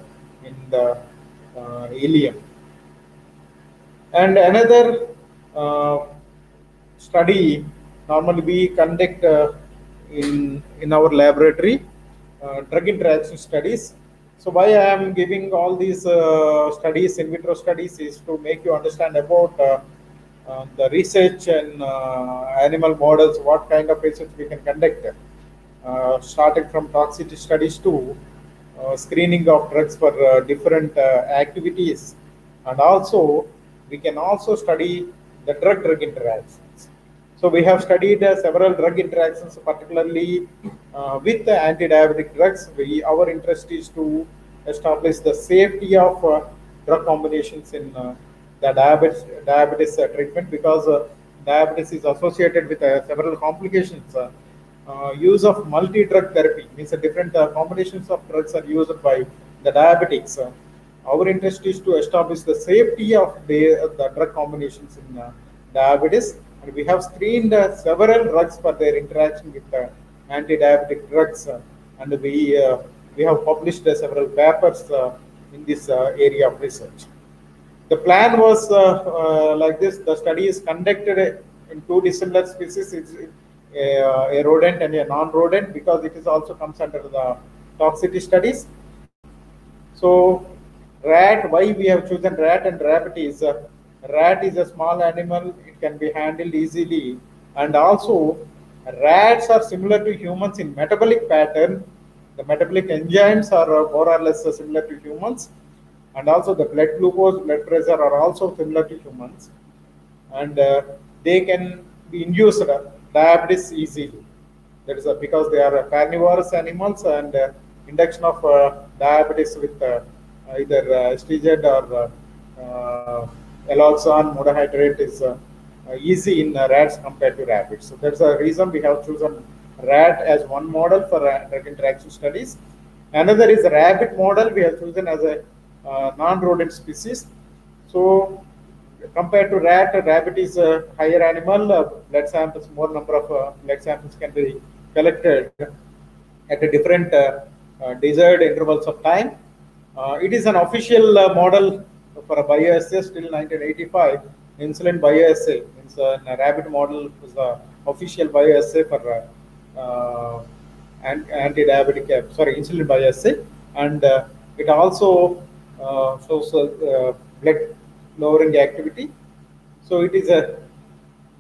in the uh, ileum. And another uh, study normally we conduct uh, in in our laboratory uh, drug interaction studies. So why I am giving all these uh, studies, in vitro studies, is to make you understand about uh, uh, the research and uh, animal models, what kind of research we can conduct, starting from toxicity studies to screening of drugs for different activities, and also we can also study the drug-drug interactions. So we have studied uh, several drug interactions, particularly uh, with the anti-diabetic drugs. We, our interest is to establish the safety of uh, drug combinations in uh, the diabetes, diabetes uh, treatment because uh, diabetes is associated with several complications. Use of multi-drug therapy means different combinations of drugs are used by the diabetics. Our interest is to establish the safety of the, the drug combinations in diabetes and we have screened uh, several drugs for their interaction with uh, anti-diabetic drugs uh, and we we have published several papers in this area of research. The plan was like this. The study is conducted in two dissimilar species. It's a, a rodent and a non-rodent because it is also comes under the toxicity studies. So rat why we have chosen rat? And rabbit is uh, rat is a small animal can be handled easily. And also rats are similar to humans in metabolic pattern. The metabolic enzymes are more or less similar to humans. And also the blood glucose blood pressure are also similar to humans. And uh, they can be induced diabetes easily. That is uh, because they are carnivorous animals and uh, induction of uh, diabetes with uh, either uh, or uh, uh, alloxan monohydrate is easy in uh, rats compared to rabbits. So that's the reason we have chosen rat as one model for uh, drug interaction studies. Another is rabbit model we have chosen as a uh, non-rodent species. So compared to rat, rabbit is a higher animal. Uh, blood samples, more number of uh, blood samples can be collected at a different uh, uh, desired intervals of time. Uh, it is an official uh, model for a bioassay still 1985. Insulin bioassay, it's a, rabbit model is the official bioassay for uh, uh, anti-diabetic, uh, sorry, insulin bioassay, and uh, it also uh, shows blood lowering activity. So it is a,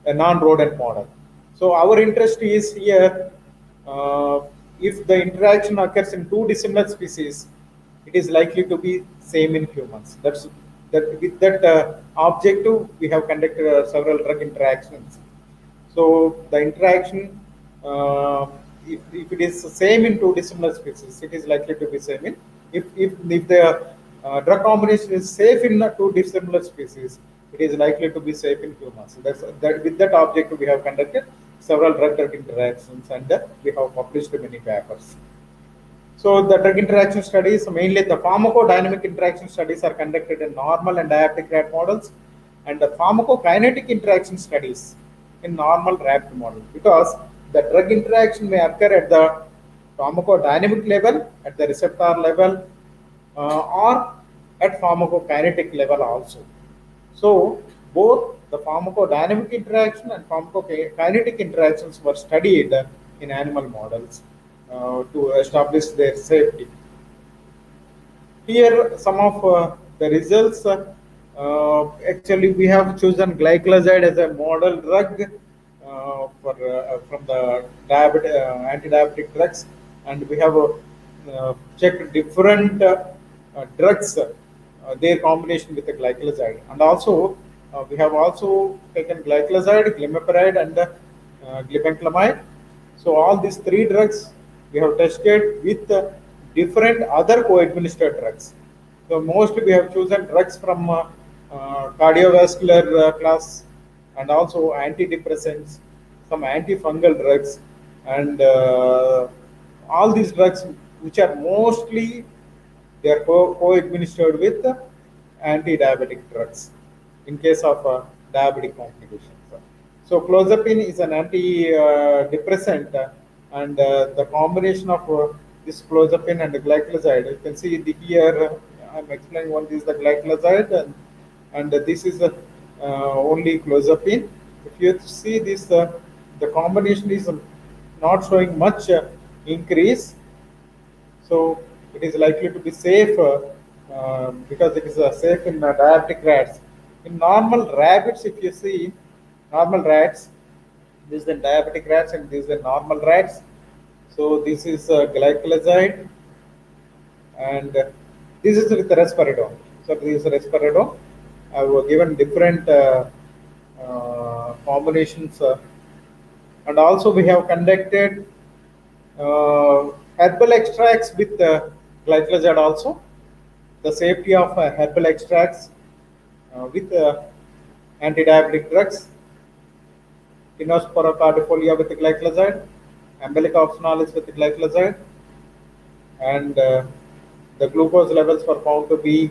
a non-rodent model. So our interest is here, if the interaction occurs in two dissimilar species, it is likely to be same in humans. That's that with that uh, objective, we have conducted uh, several drug interactions. So the interaction, uh, if, if it is the same in two dissimilar species, it is likely to be same in. If if if the uh, drug combination is safe in two dissimilar species, it is likely to be safe in humans. So that's that with that objective we have conducted several drug-drug interactions and uh, we have published many papers. So the drug interaction studies, mainly the pharmacodynamic interaction studies are conducted in normal and diabetic rat models and the pharmacokinetic interaction studies in normal rat model because the drug interaction may occur at the pharmacodynamic level, at the receptor level uh, or at pharmacokinetic level also. So both the pharmacodynamic interaction and pharmacokinetic interactions were studied in animal models uh, to establish their safety. Here, some of uh, the results. Uh, uh, actually, we have chosen gliclazide as a model drug for from the diabetic, anti-diabetic drugs, and we have checked different drugs, their combination with the gliclazide, and also uh, we have also taken gliclazide, glimepiride, and uh. So all these three drugs we have tested with uh, different other co-administered drugs. So mostly we have chosen drugs from uh, uh, cardiovascular uh, class and also antidepressants, some antifungal drugs, and uh, all these drugs which are mostly they are co- co-administered with anti-diabetic drugs in case of uh, diabetic complications. So clozapine is an antidepressant and uh, the combination of uh, this clozapine and the gliclazide, you can see the here uh, I'm explaining one is the gliclazide and, and this is uh, only clozapine. If you see this, the combination is not showing much increase. So it is likely to be safe uh, uh, because it is uh, safe in uh, diabetic rats. In normal rabbits, if you see normal rats, this is the diabetic rats and this is the normal rats. So this is uh, gliclazide and uh, this is with risperidone. So this is risperidone. I have given different uh, uh, combinations uh, and also we have conducted uh, herbal extracts with uh, gliclazide also. The safety of herbal extracts with anti-diabetic drugs. Tinospora cordifolia with gliclazide, Emblica officinalis with gliclazide, and uh, the glucose levels were found to be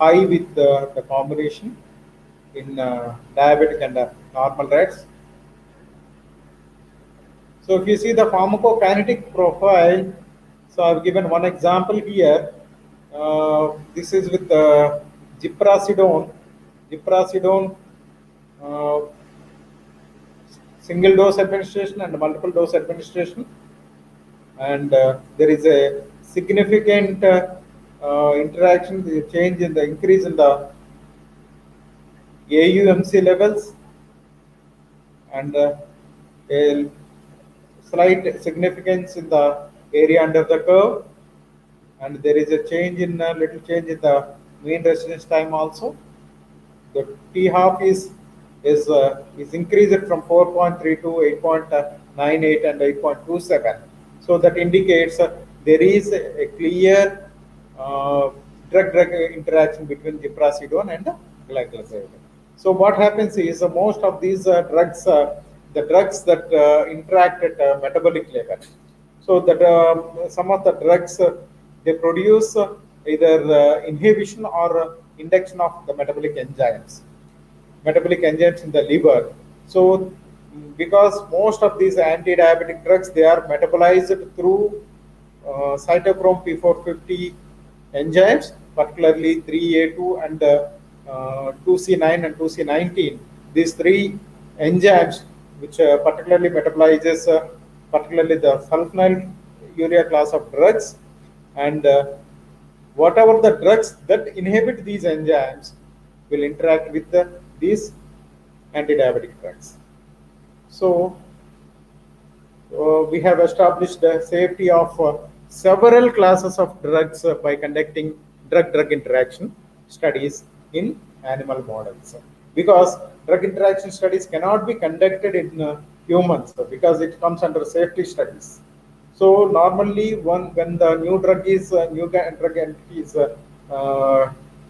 high with uh, the combination in uh, diabetic and uh, normal rats. So if you see the pharmacokinetic profile, so I've given one example here. Uh, this is with uh, ziprasidone. Ziprasidone, uh, single dose administration and multiple dose administration. And uh, there is a significant uh, uh, interaction, the change in the increase in the AUMC levels. And uh, a slight significance in the area under the curve. And there is a change in a little change in the mean residence time also. The t half is is uh, is increased from 4.3 to 8.98 and 8.27 so that indicates uh, there is a, clear uh, drug drug interaction between ziprasidone and gliclazide so what happens is uh, most of these uh, drugs uh, the drugs that uh, interact at uh, metabolic level. So that uh, some of the drugs uh, they produce uh, either uh, inhibition or uh, induction of the metabolic enzymes metabolic enzymes in the liver. So because most of these anti-diabetic drugs they are metabolized through uh, cytochrome p450 enzymes particularly 3a2 and uh, uh, 2c9 and 2c19 these three enzymes which uh, particularly metabolizes uh, particularly the sulfonyl urea class of drugs and uh, whatever the drugs that inhibit these enzymes will interact with the, these anti-diabetic drugs. So uh, we have established the safety of uh, several classes of drugs uh, by conducting drug-drug interaction studies in animal models. Because drug interaction studies cannot be conducted in uh, humans uh, because it comes under safety studies. So normally, one when the new drug is uh, new drug entity is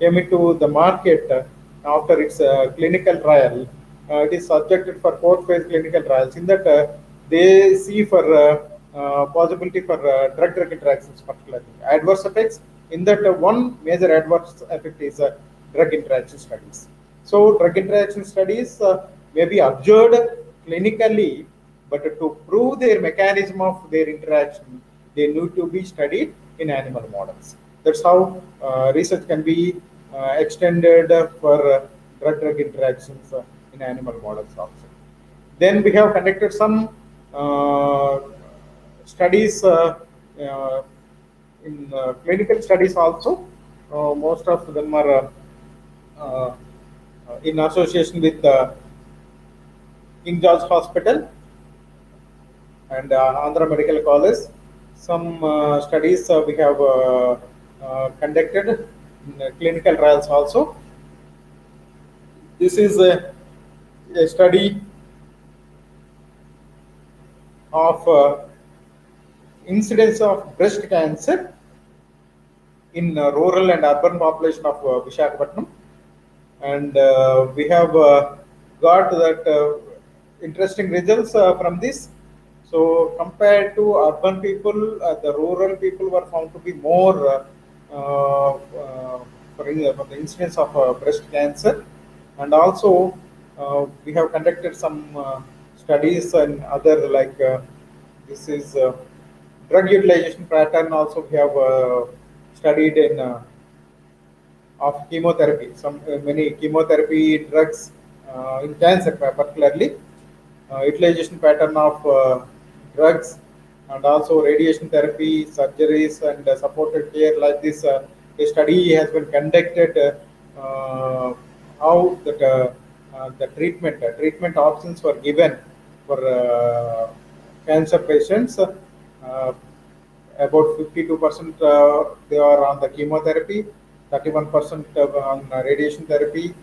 came into the market after its uh, clinical trial, uh, it is subjected for fourth phase clinical trials. In that, uh, they see for possibility for drug-drug interactions, particularly adverse effects. In that, one major adverse effect is drug interaction studies. So, drug interaction studies may be observed clinically, but to prove their mechanism of their interaction, they need to be studied in animal models. That's how uh, research can be extended uh, for uh, drug-drug interactions uh, in animal models also. Then we have conducted some uh, studies uh, uh, in uh, clinical studies also. Uh, most of them are uh, uh, in association with uh, King George Hospital and uh, Andhra Medical College. Some uh, studies uh, we have uh, uh, conducted uh, clinical trials also. This is a, a study of uh, incidence of breast cancer in uh, rural and urban population of uh, Vishakhapatnam. And uh, we have uh, got that uh, interesting results uh, from this. So compared to urban people, uh, the rural people were found to be more uh, uh, uh, for, for the incidence of uh, breast cancer, and also uh, we have conducted some uh, studies and other like uh, this is uh, drug utilization pattern. Also, we have uh, studied in uh, of chemotherapy. Some uh, many chemotherapy drugs uh, in cancer, particularly uh, utilization pattern of uh, drugs and also radiation therapy, surgeries, and uh, supported care like this. Uh, a study has been conducted uh, uh, how that uh, uh, the treatment treatment options were given for cancer patients. About 52% uh, they are on the chemotherapy, 31% on radiation therapy,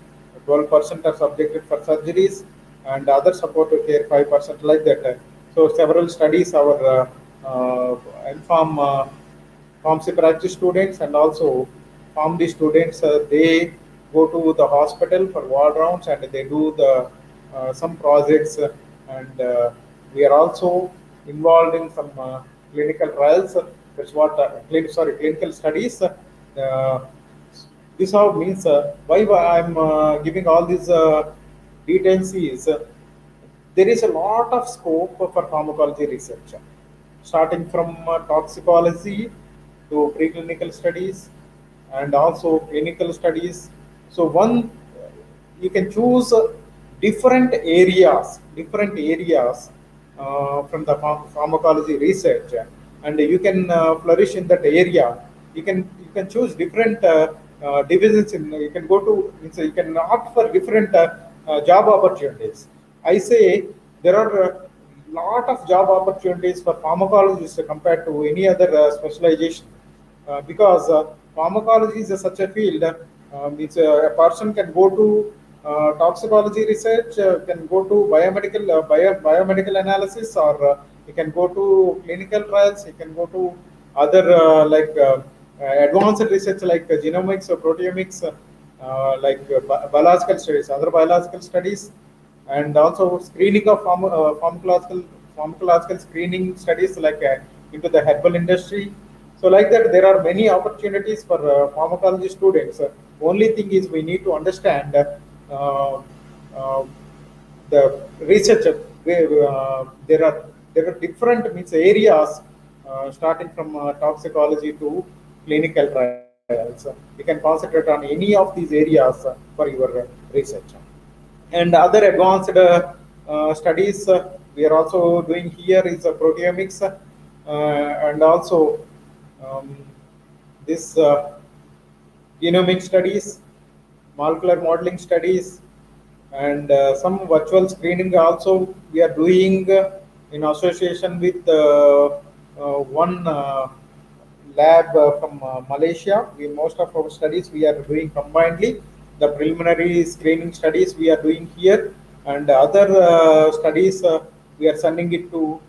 12% are subjected for surgeries, and other supportive care 5% like that. So several studies our uh, uh, inform uh, pharmacy practice students and also pharmacy students uh, they go to the hospital for ward rounds and they do the some projects and we are also involved in some clinical trials that's what uh, clin- sorry clinical studies uh, this all means uh, why i'm uh, giving all these details is there is a lot of scope for pharmacology research starting from uh, toxicology to preclinical studies and also clinical studies. So one, you can choose uh, different areas, different areas uh, from the pharm- pharmacology research, and you can uh, flourish in that area. You can you can choose different uh, uh, divisions. In you can go to you can opt for different uh, uh, job opportunities. I say there are a lot of job opportunities for pharmacologists compared to any other uh, specialization uh, because uh, pharmacology is such a field. Uh, it's a, person can go to uh, toxicology research, uh, can go to biomedical uh, bio, biomedical analysis, or you can go to clinical trials. You can go to other like advanced research like genomics or proteomics, like biological studies, other biological studies and also screening of pharma, uh, pharmacological pharmacological screening studies like uh, into the herbal industry. So like that there are many opportunities for uh, pharmacology students. Only thing is we need to understand uh, uh, the research uh, there are there are different means areas starting from toxicology to clinical trials. You can concentrate on any of these areas for your research and other advanced uh, uh, studies uh, we are also doing here is proteomics and also um, this genomic studies molecular modeling studies and uh, some virtual screening also we are doing uh, in association with uh, one lab from Malaysia. We most of our studies we are doing combinedly. The preliminary screening studies we are doing here, and other uh, studies uh, we are sending it to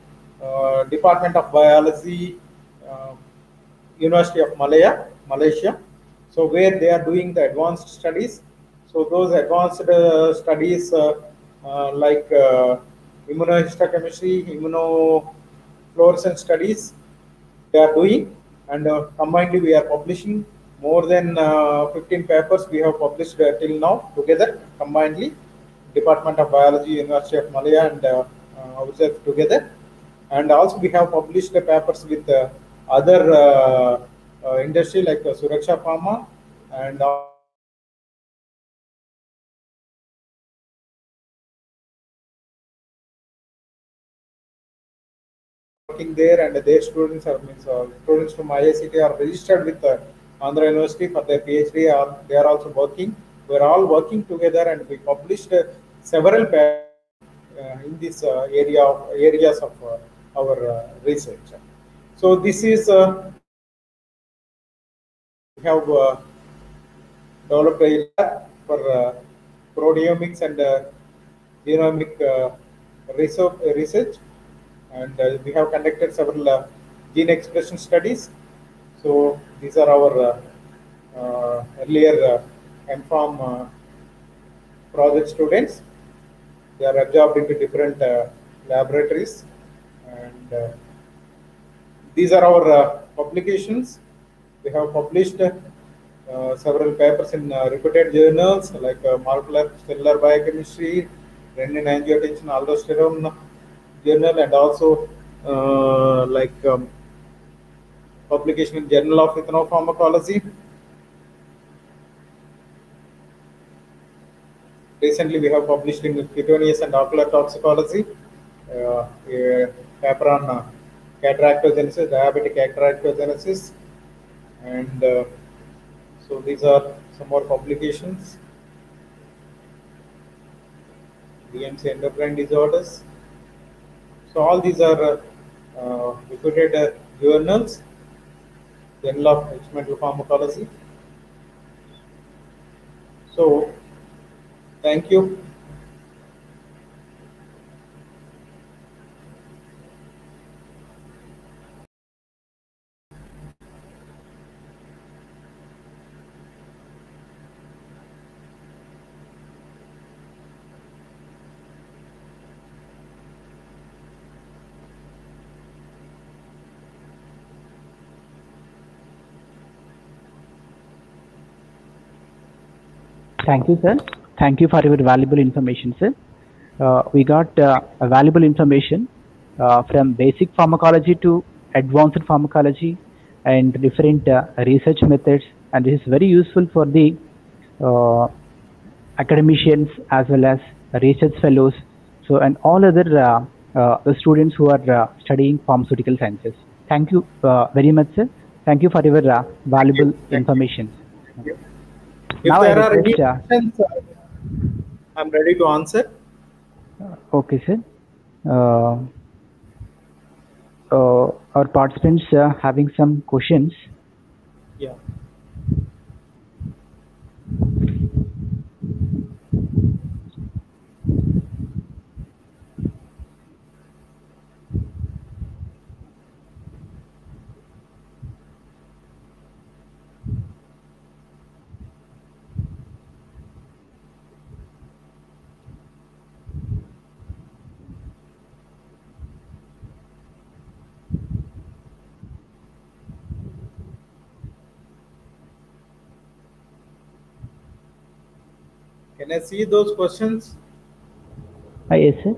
uh, Department of Biology, University of Malaya, Malaysia. So where they are doing the advanced studies. So those advanced studies like immunohistochemistry, immunofluorescence studies, they are doing and uh, combinedly we are publishing more than uh, 15 papers we have published uh, till now together combinedly department of biology university of malaya and uh, uh, ourselves together. And also we have published the papers with other industry like uh, suraksha pharma and working there and their students are means uh, students from IICT are registered with uh, Andhra University for their PhD are they are also working. We're all working together and we published uh, several papers uh, in this uh, area of areas of uh, our uh, research. So this is we have developed a lab for proteomics and genomic research, research and we have conducted several gene expression studies. So these are our uh, uh, earlier uh, M.Pharm uh, project students. They are absorbed into different uh, laboratories And uh, these are our publications. We have published several papers in reputed journals like molecular cellular biochemistry, renin angiotensin aldosterone journal, and also like um, publication in Journal of Ethnopharmacology. Recently, we have published in cutaneous and ocular toxicology uh, a paper on uh, cataractogenesis, diabetic cataractogenesis, and uh, so these are some more publications. BMC endocrine disorders. So all these are uh, uh, reputed uh, journals, Journal of Experimental Pharmacology. So thank you. Thank you, sir. Thank you for your valuable information, sir. Uh, we got uh, a valuable information uh, from basic pharmacology to advanced pharmacology and different uh, research methods, and this is very useful for the uh, academicians as well as research fellows. So, and all other uh, the students who are uh, studying pharmaceutical sciences. Thank you uh, very much, sir. Thank you for your uh, valuable Thank you. If Now I there are any questions, uh, I'm ready to answer. Okay, sir. Uh, uh, our participants uh, having some questions. Yeah. Can I see those questions? Ah, yes, sir.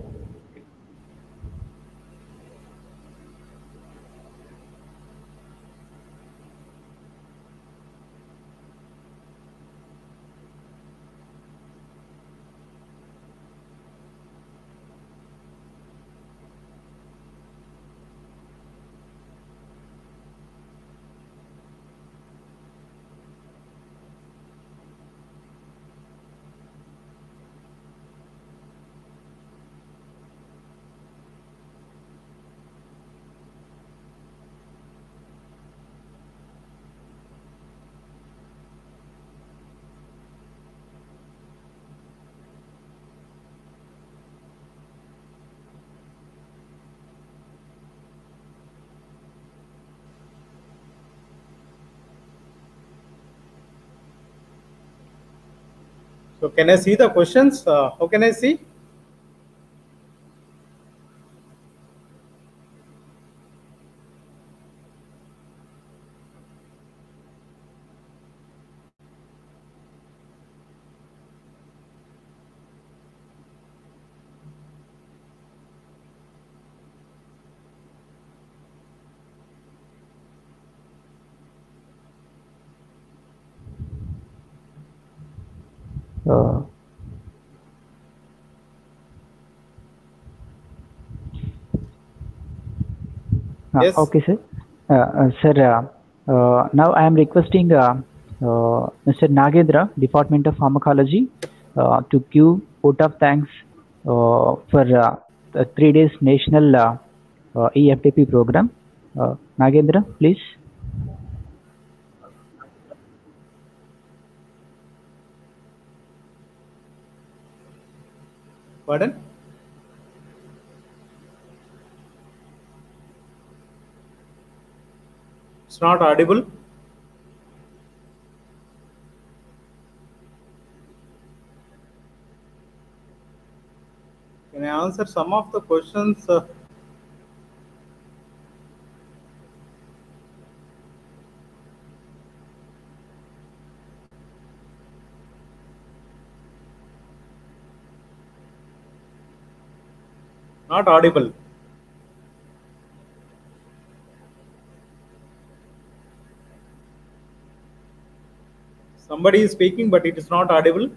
So can I see the questions? Uh, how can I see? Yes. Okay, sir. Uh, uh, sir, uh, uh, now I am requesting uh, uh, Mr. Nagendra, Department of Pharmacology, uh, to give vote of thanks uh, for uh, the three days national uh, uh, EFDP program. Uh, Nagendra, please. Pardon? Not audible. Can I answer some of the questions? Uh, not audible. Somebody is speaking, but it is not audible.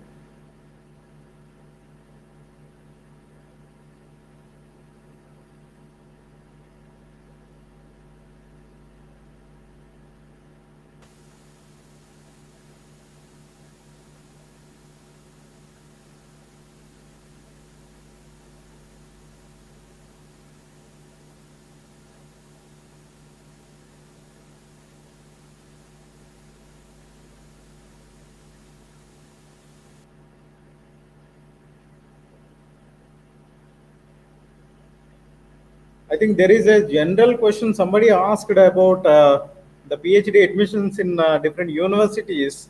Think there is a general question somebody asked about uh, the PhD admissions in uh, different universities.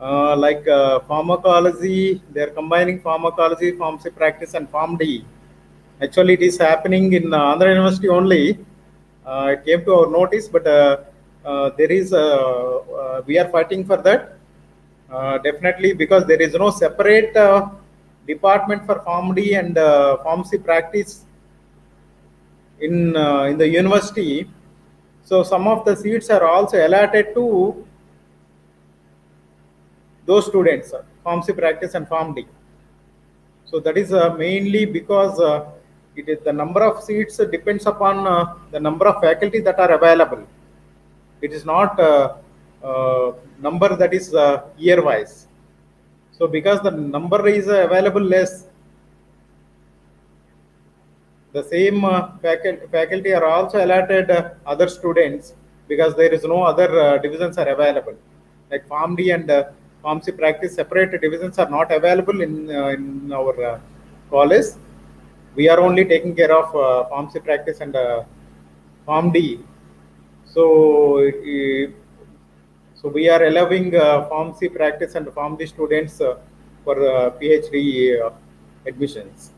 Uh, like uh, pharmacology, they're combining pharmacology, pharmacy practice, and PharmD. Actually, it is happening in uh, Andhra University only. Uh, it came to our notice, but there is, we are fighting for that. Definitely, because there is no separate department for PharmD and pharmacy practice in uh, in the university. So some of the seats are also allotted to those students uh, pharmacy practice and pharmd so that is uh, mainly because uh, it is the number of seats depends upon uh, the number of faculty that are available. It is not uh, number that is year wise so because the number is available less the same uh, faculty, faculty are also allotted uh, other students because there is no other uh, divisions are available. Like PharmD and uh, pharmacy practice separate divisions are not available in in our college. We are only taking care of uh, pharmacy practice and uh, PharmD so so we are allowing uh, pharmacy practice and PharmD students for PhD admissions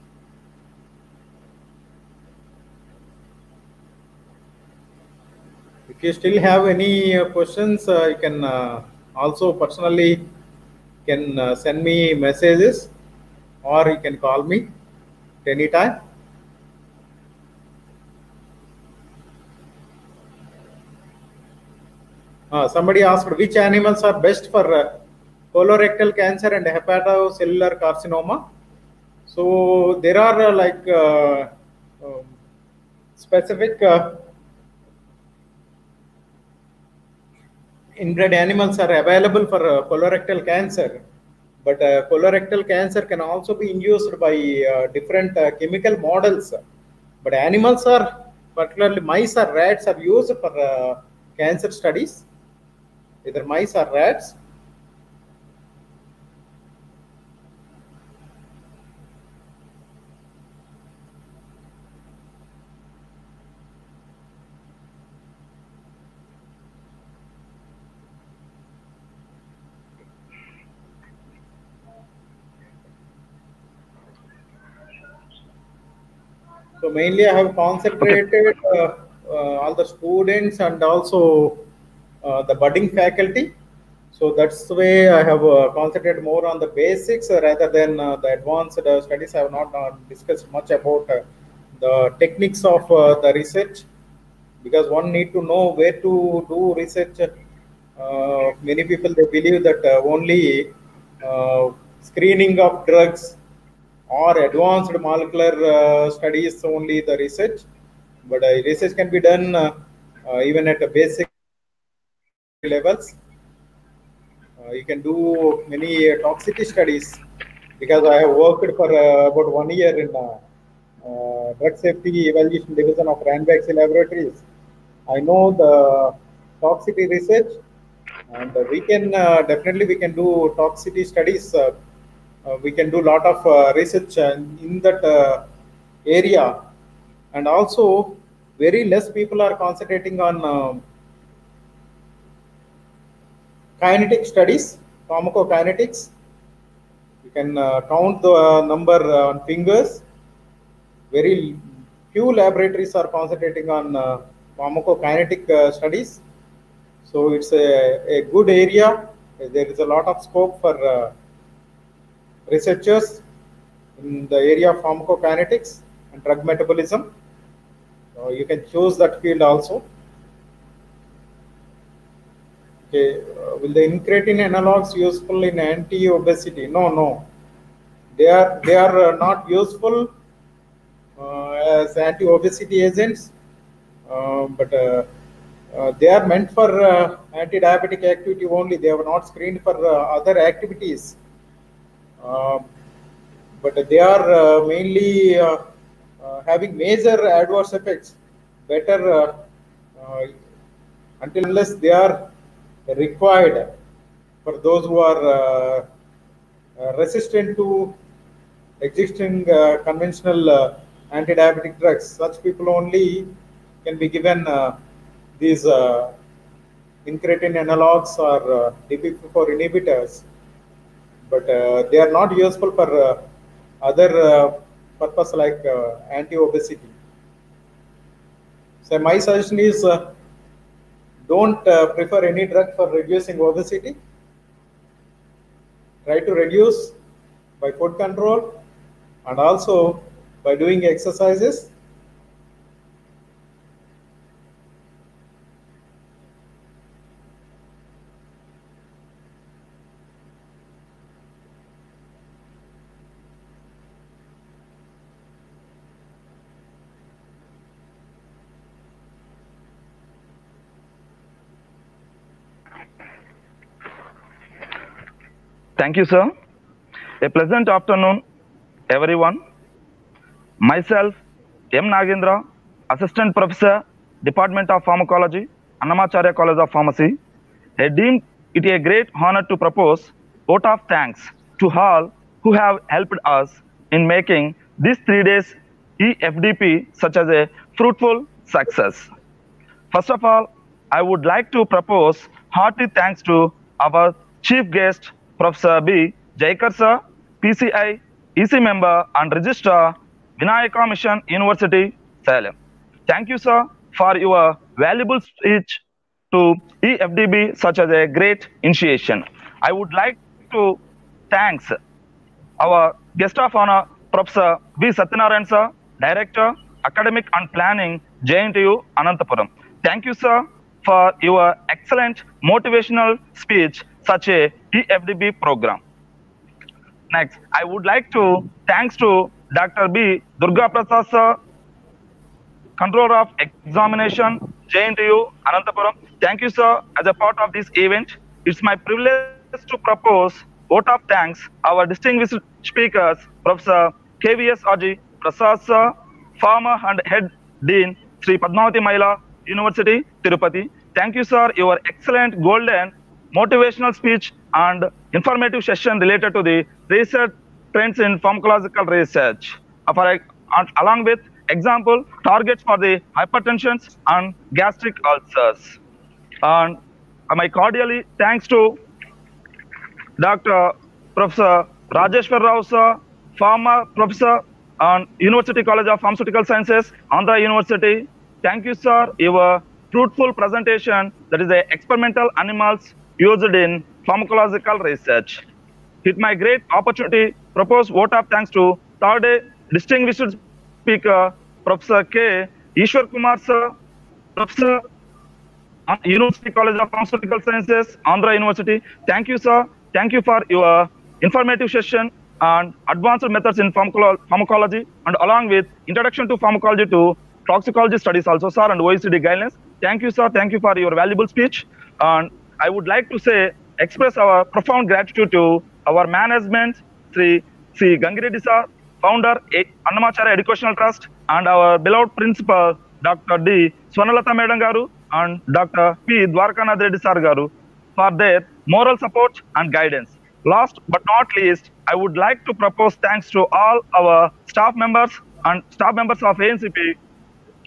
If you still have any uh, questions, uh, you can uh, also personally can uh, send me messages or you can call me at any time. Uh, somebody asked which animals are best for uh, colorectal cancer and hepatocellular carcinoma. So there are uh, like um, specific inbred animals are available for uh, colorectal cancer, but uh, colorectal cancer can also be induced by uh, different uh, chemical models. But animals are, particularly mice or rats, are used for uh, cancer studies, either mice or rats. So mainly I have concentrated uh, uh, all the students and also uh, the budding faculty. So that's the way I have concentrated more on the basics rather than the advanced studies. I have not discussed much about the techniques of the research because one need to know where to do research. Uh, many people they believe that uh, only uh, screening of drugs or advanced molecular uh, studies only the research. But uh, research can be done uh, even at a basic levels. You can do many toxicity studies. Because i have worked for about one year in uh, drug safety evaluation division of Ranbaxy laboratories. I know the toxicity research. And we can uh, definitely we can do toxicity studies uh, we can do a lot of uh, research uh, in that uh, area. And also very less people are concentrating on um kinetic studies pharmacokinetics. You can uh, count the uh, number uh, on fingers. Very few laboratories are concentrating on uh, pharmacokinetic uh, studies. So it's a, a good area. There is a lot of scope for uh, researchers in the area of pharmacokinetics and drug metabolism. So you can choose that field also. Okay, uh, will the incretin analogs useful in anti-obesity? No, no. They are they are uh, not useful uh, as anti-obesity agents, uh, but uh, uh, they are meant for uh, anti-diabetic activity only. They are not screened for uh, other activities. Uh, but they are uh, mainly uh, uh, having major adverse effects. Better until unless they are required for those who are resistant to existing conventional anti-diabetic drugs. Such people only can be given uh, these uh, incretin analogs or uh, DPP-4 inhibitors, but uh, they are not useful for uh, other uh, purpose like anti-obesity. So my suggestion is don't prefer any drug for reducing obesity. Try to reduce by food control and also by doing exercises. Thank you, sir. A pleasant afternoon, everyone. Myself, M. Nagendra, Assistant Professor, Department of Pharmacology, Annamacharya College of Pharmacy. I deem it a great honor to propose vote of thanks to all who have helped us in making this three days EFDP such as a fruitful success. First of all, I would like to propose hearty thanks to our chief guest, Professor B. Jaikar sir, PCI, EC member and registrar, Vinayaka Mission University, Salem. Thank you, sir, for your valuable speech to EFDP such as a great initiation. I would like to thanks our guest of honor, Professor V. Satyanarayan sir, Director, Academic and Planning, JNTU, Anantapuram. Thank you, sir, for your excellent motivational speech, such a EFDP program. Next, I would like to thanks to Dr. B. Durga Prasad sir, Controller of Examination, JNTU, Anantapuram. Thank you, sir, as a part of this event. It's my privilege to propose vote of thanks our distinguished speakers, Professor KVS Aji Prasad sir, former and head dean, Sri Padmavati Mahila University, Tirupati. Thank you, sir, your excellent golden motivational speech and informative session related to the research trends in pharmacological research. Uh, For, and along with example, targets for the hypertensions and gastric ulcers. And uh, my cordially thanks to Dr. Professor Rajeshwar Rao sir, former professor on University College of Pharmaceutical Sciences, Andhra University. Thank you, sir. Your fruitful presentation that is the experimental animals used in pharmacological research. It my great opportunity propose vote of thanks to third distinguished speaker Professor K. Eswar Kumar sir, Professor uh, University College of Pharmaceutical Sciences, Andhra University. Thank you, sir. Thank you for your informative session and advanced methods in pharmacology and along with introduction to pharmacology to toxicology studies also, sir, and OECD guidelines. Thank you, sir. Thank you for your valuable speech. And I would like to say, express our profound gratitude to our management, Sri, Sri Gangireddy sir, founder, Annamacharya Educational Trust, and our beloved principal, Dr. D. Swarnalata Madam and Dr. P. Dwarakanath Reddy Garu, for their moral support and guidance. Last but not least, I would like to propose thanks to all our staff members and staff members of ANCP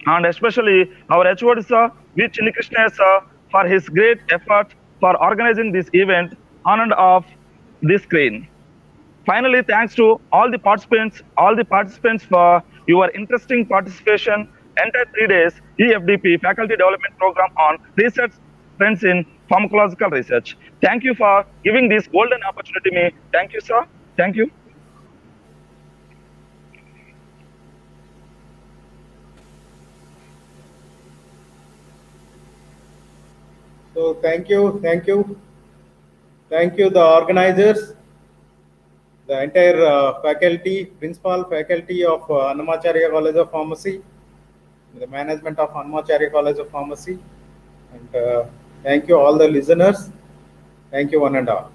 and especially our HOD sir, V. Chinnikrishna sir, for his great effort for organizing this event on and off this screen. Finally, thanks to all the participants, all the participants for your interesting participation entire three days EFDP Faculty Development Program on Research Trends in Pharmacological Research. Thank you for giving this golden opportunity me. Thank you, sir. Thank you. So thank you, thank you, thank you, the organizers, the entire uh, faculty, principal faculty of uh, Annamacharya College of Pharmacy, the management of Annamacharya College of Pharmacy, and uh, thank you all the listeners. Thank you one and all.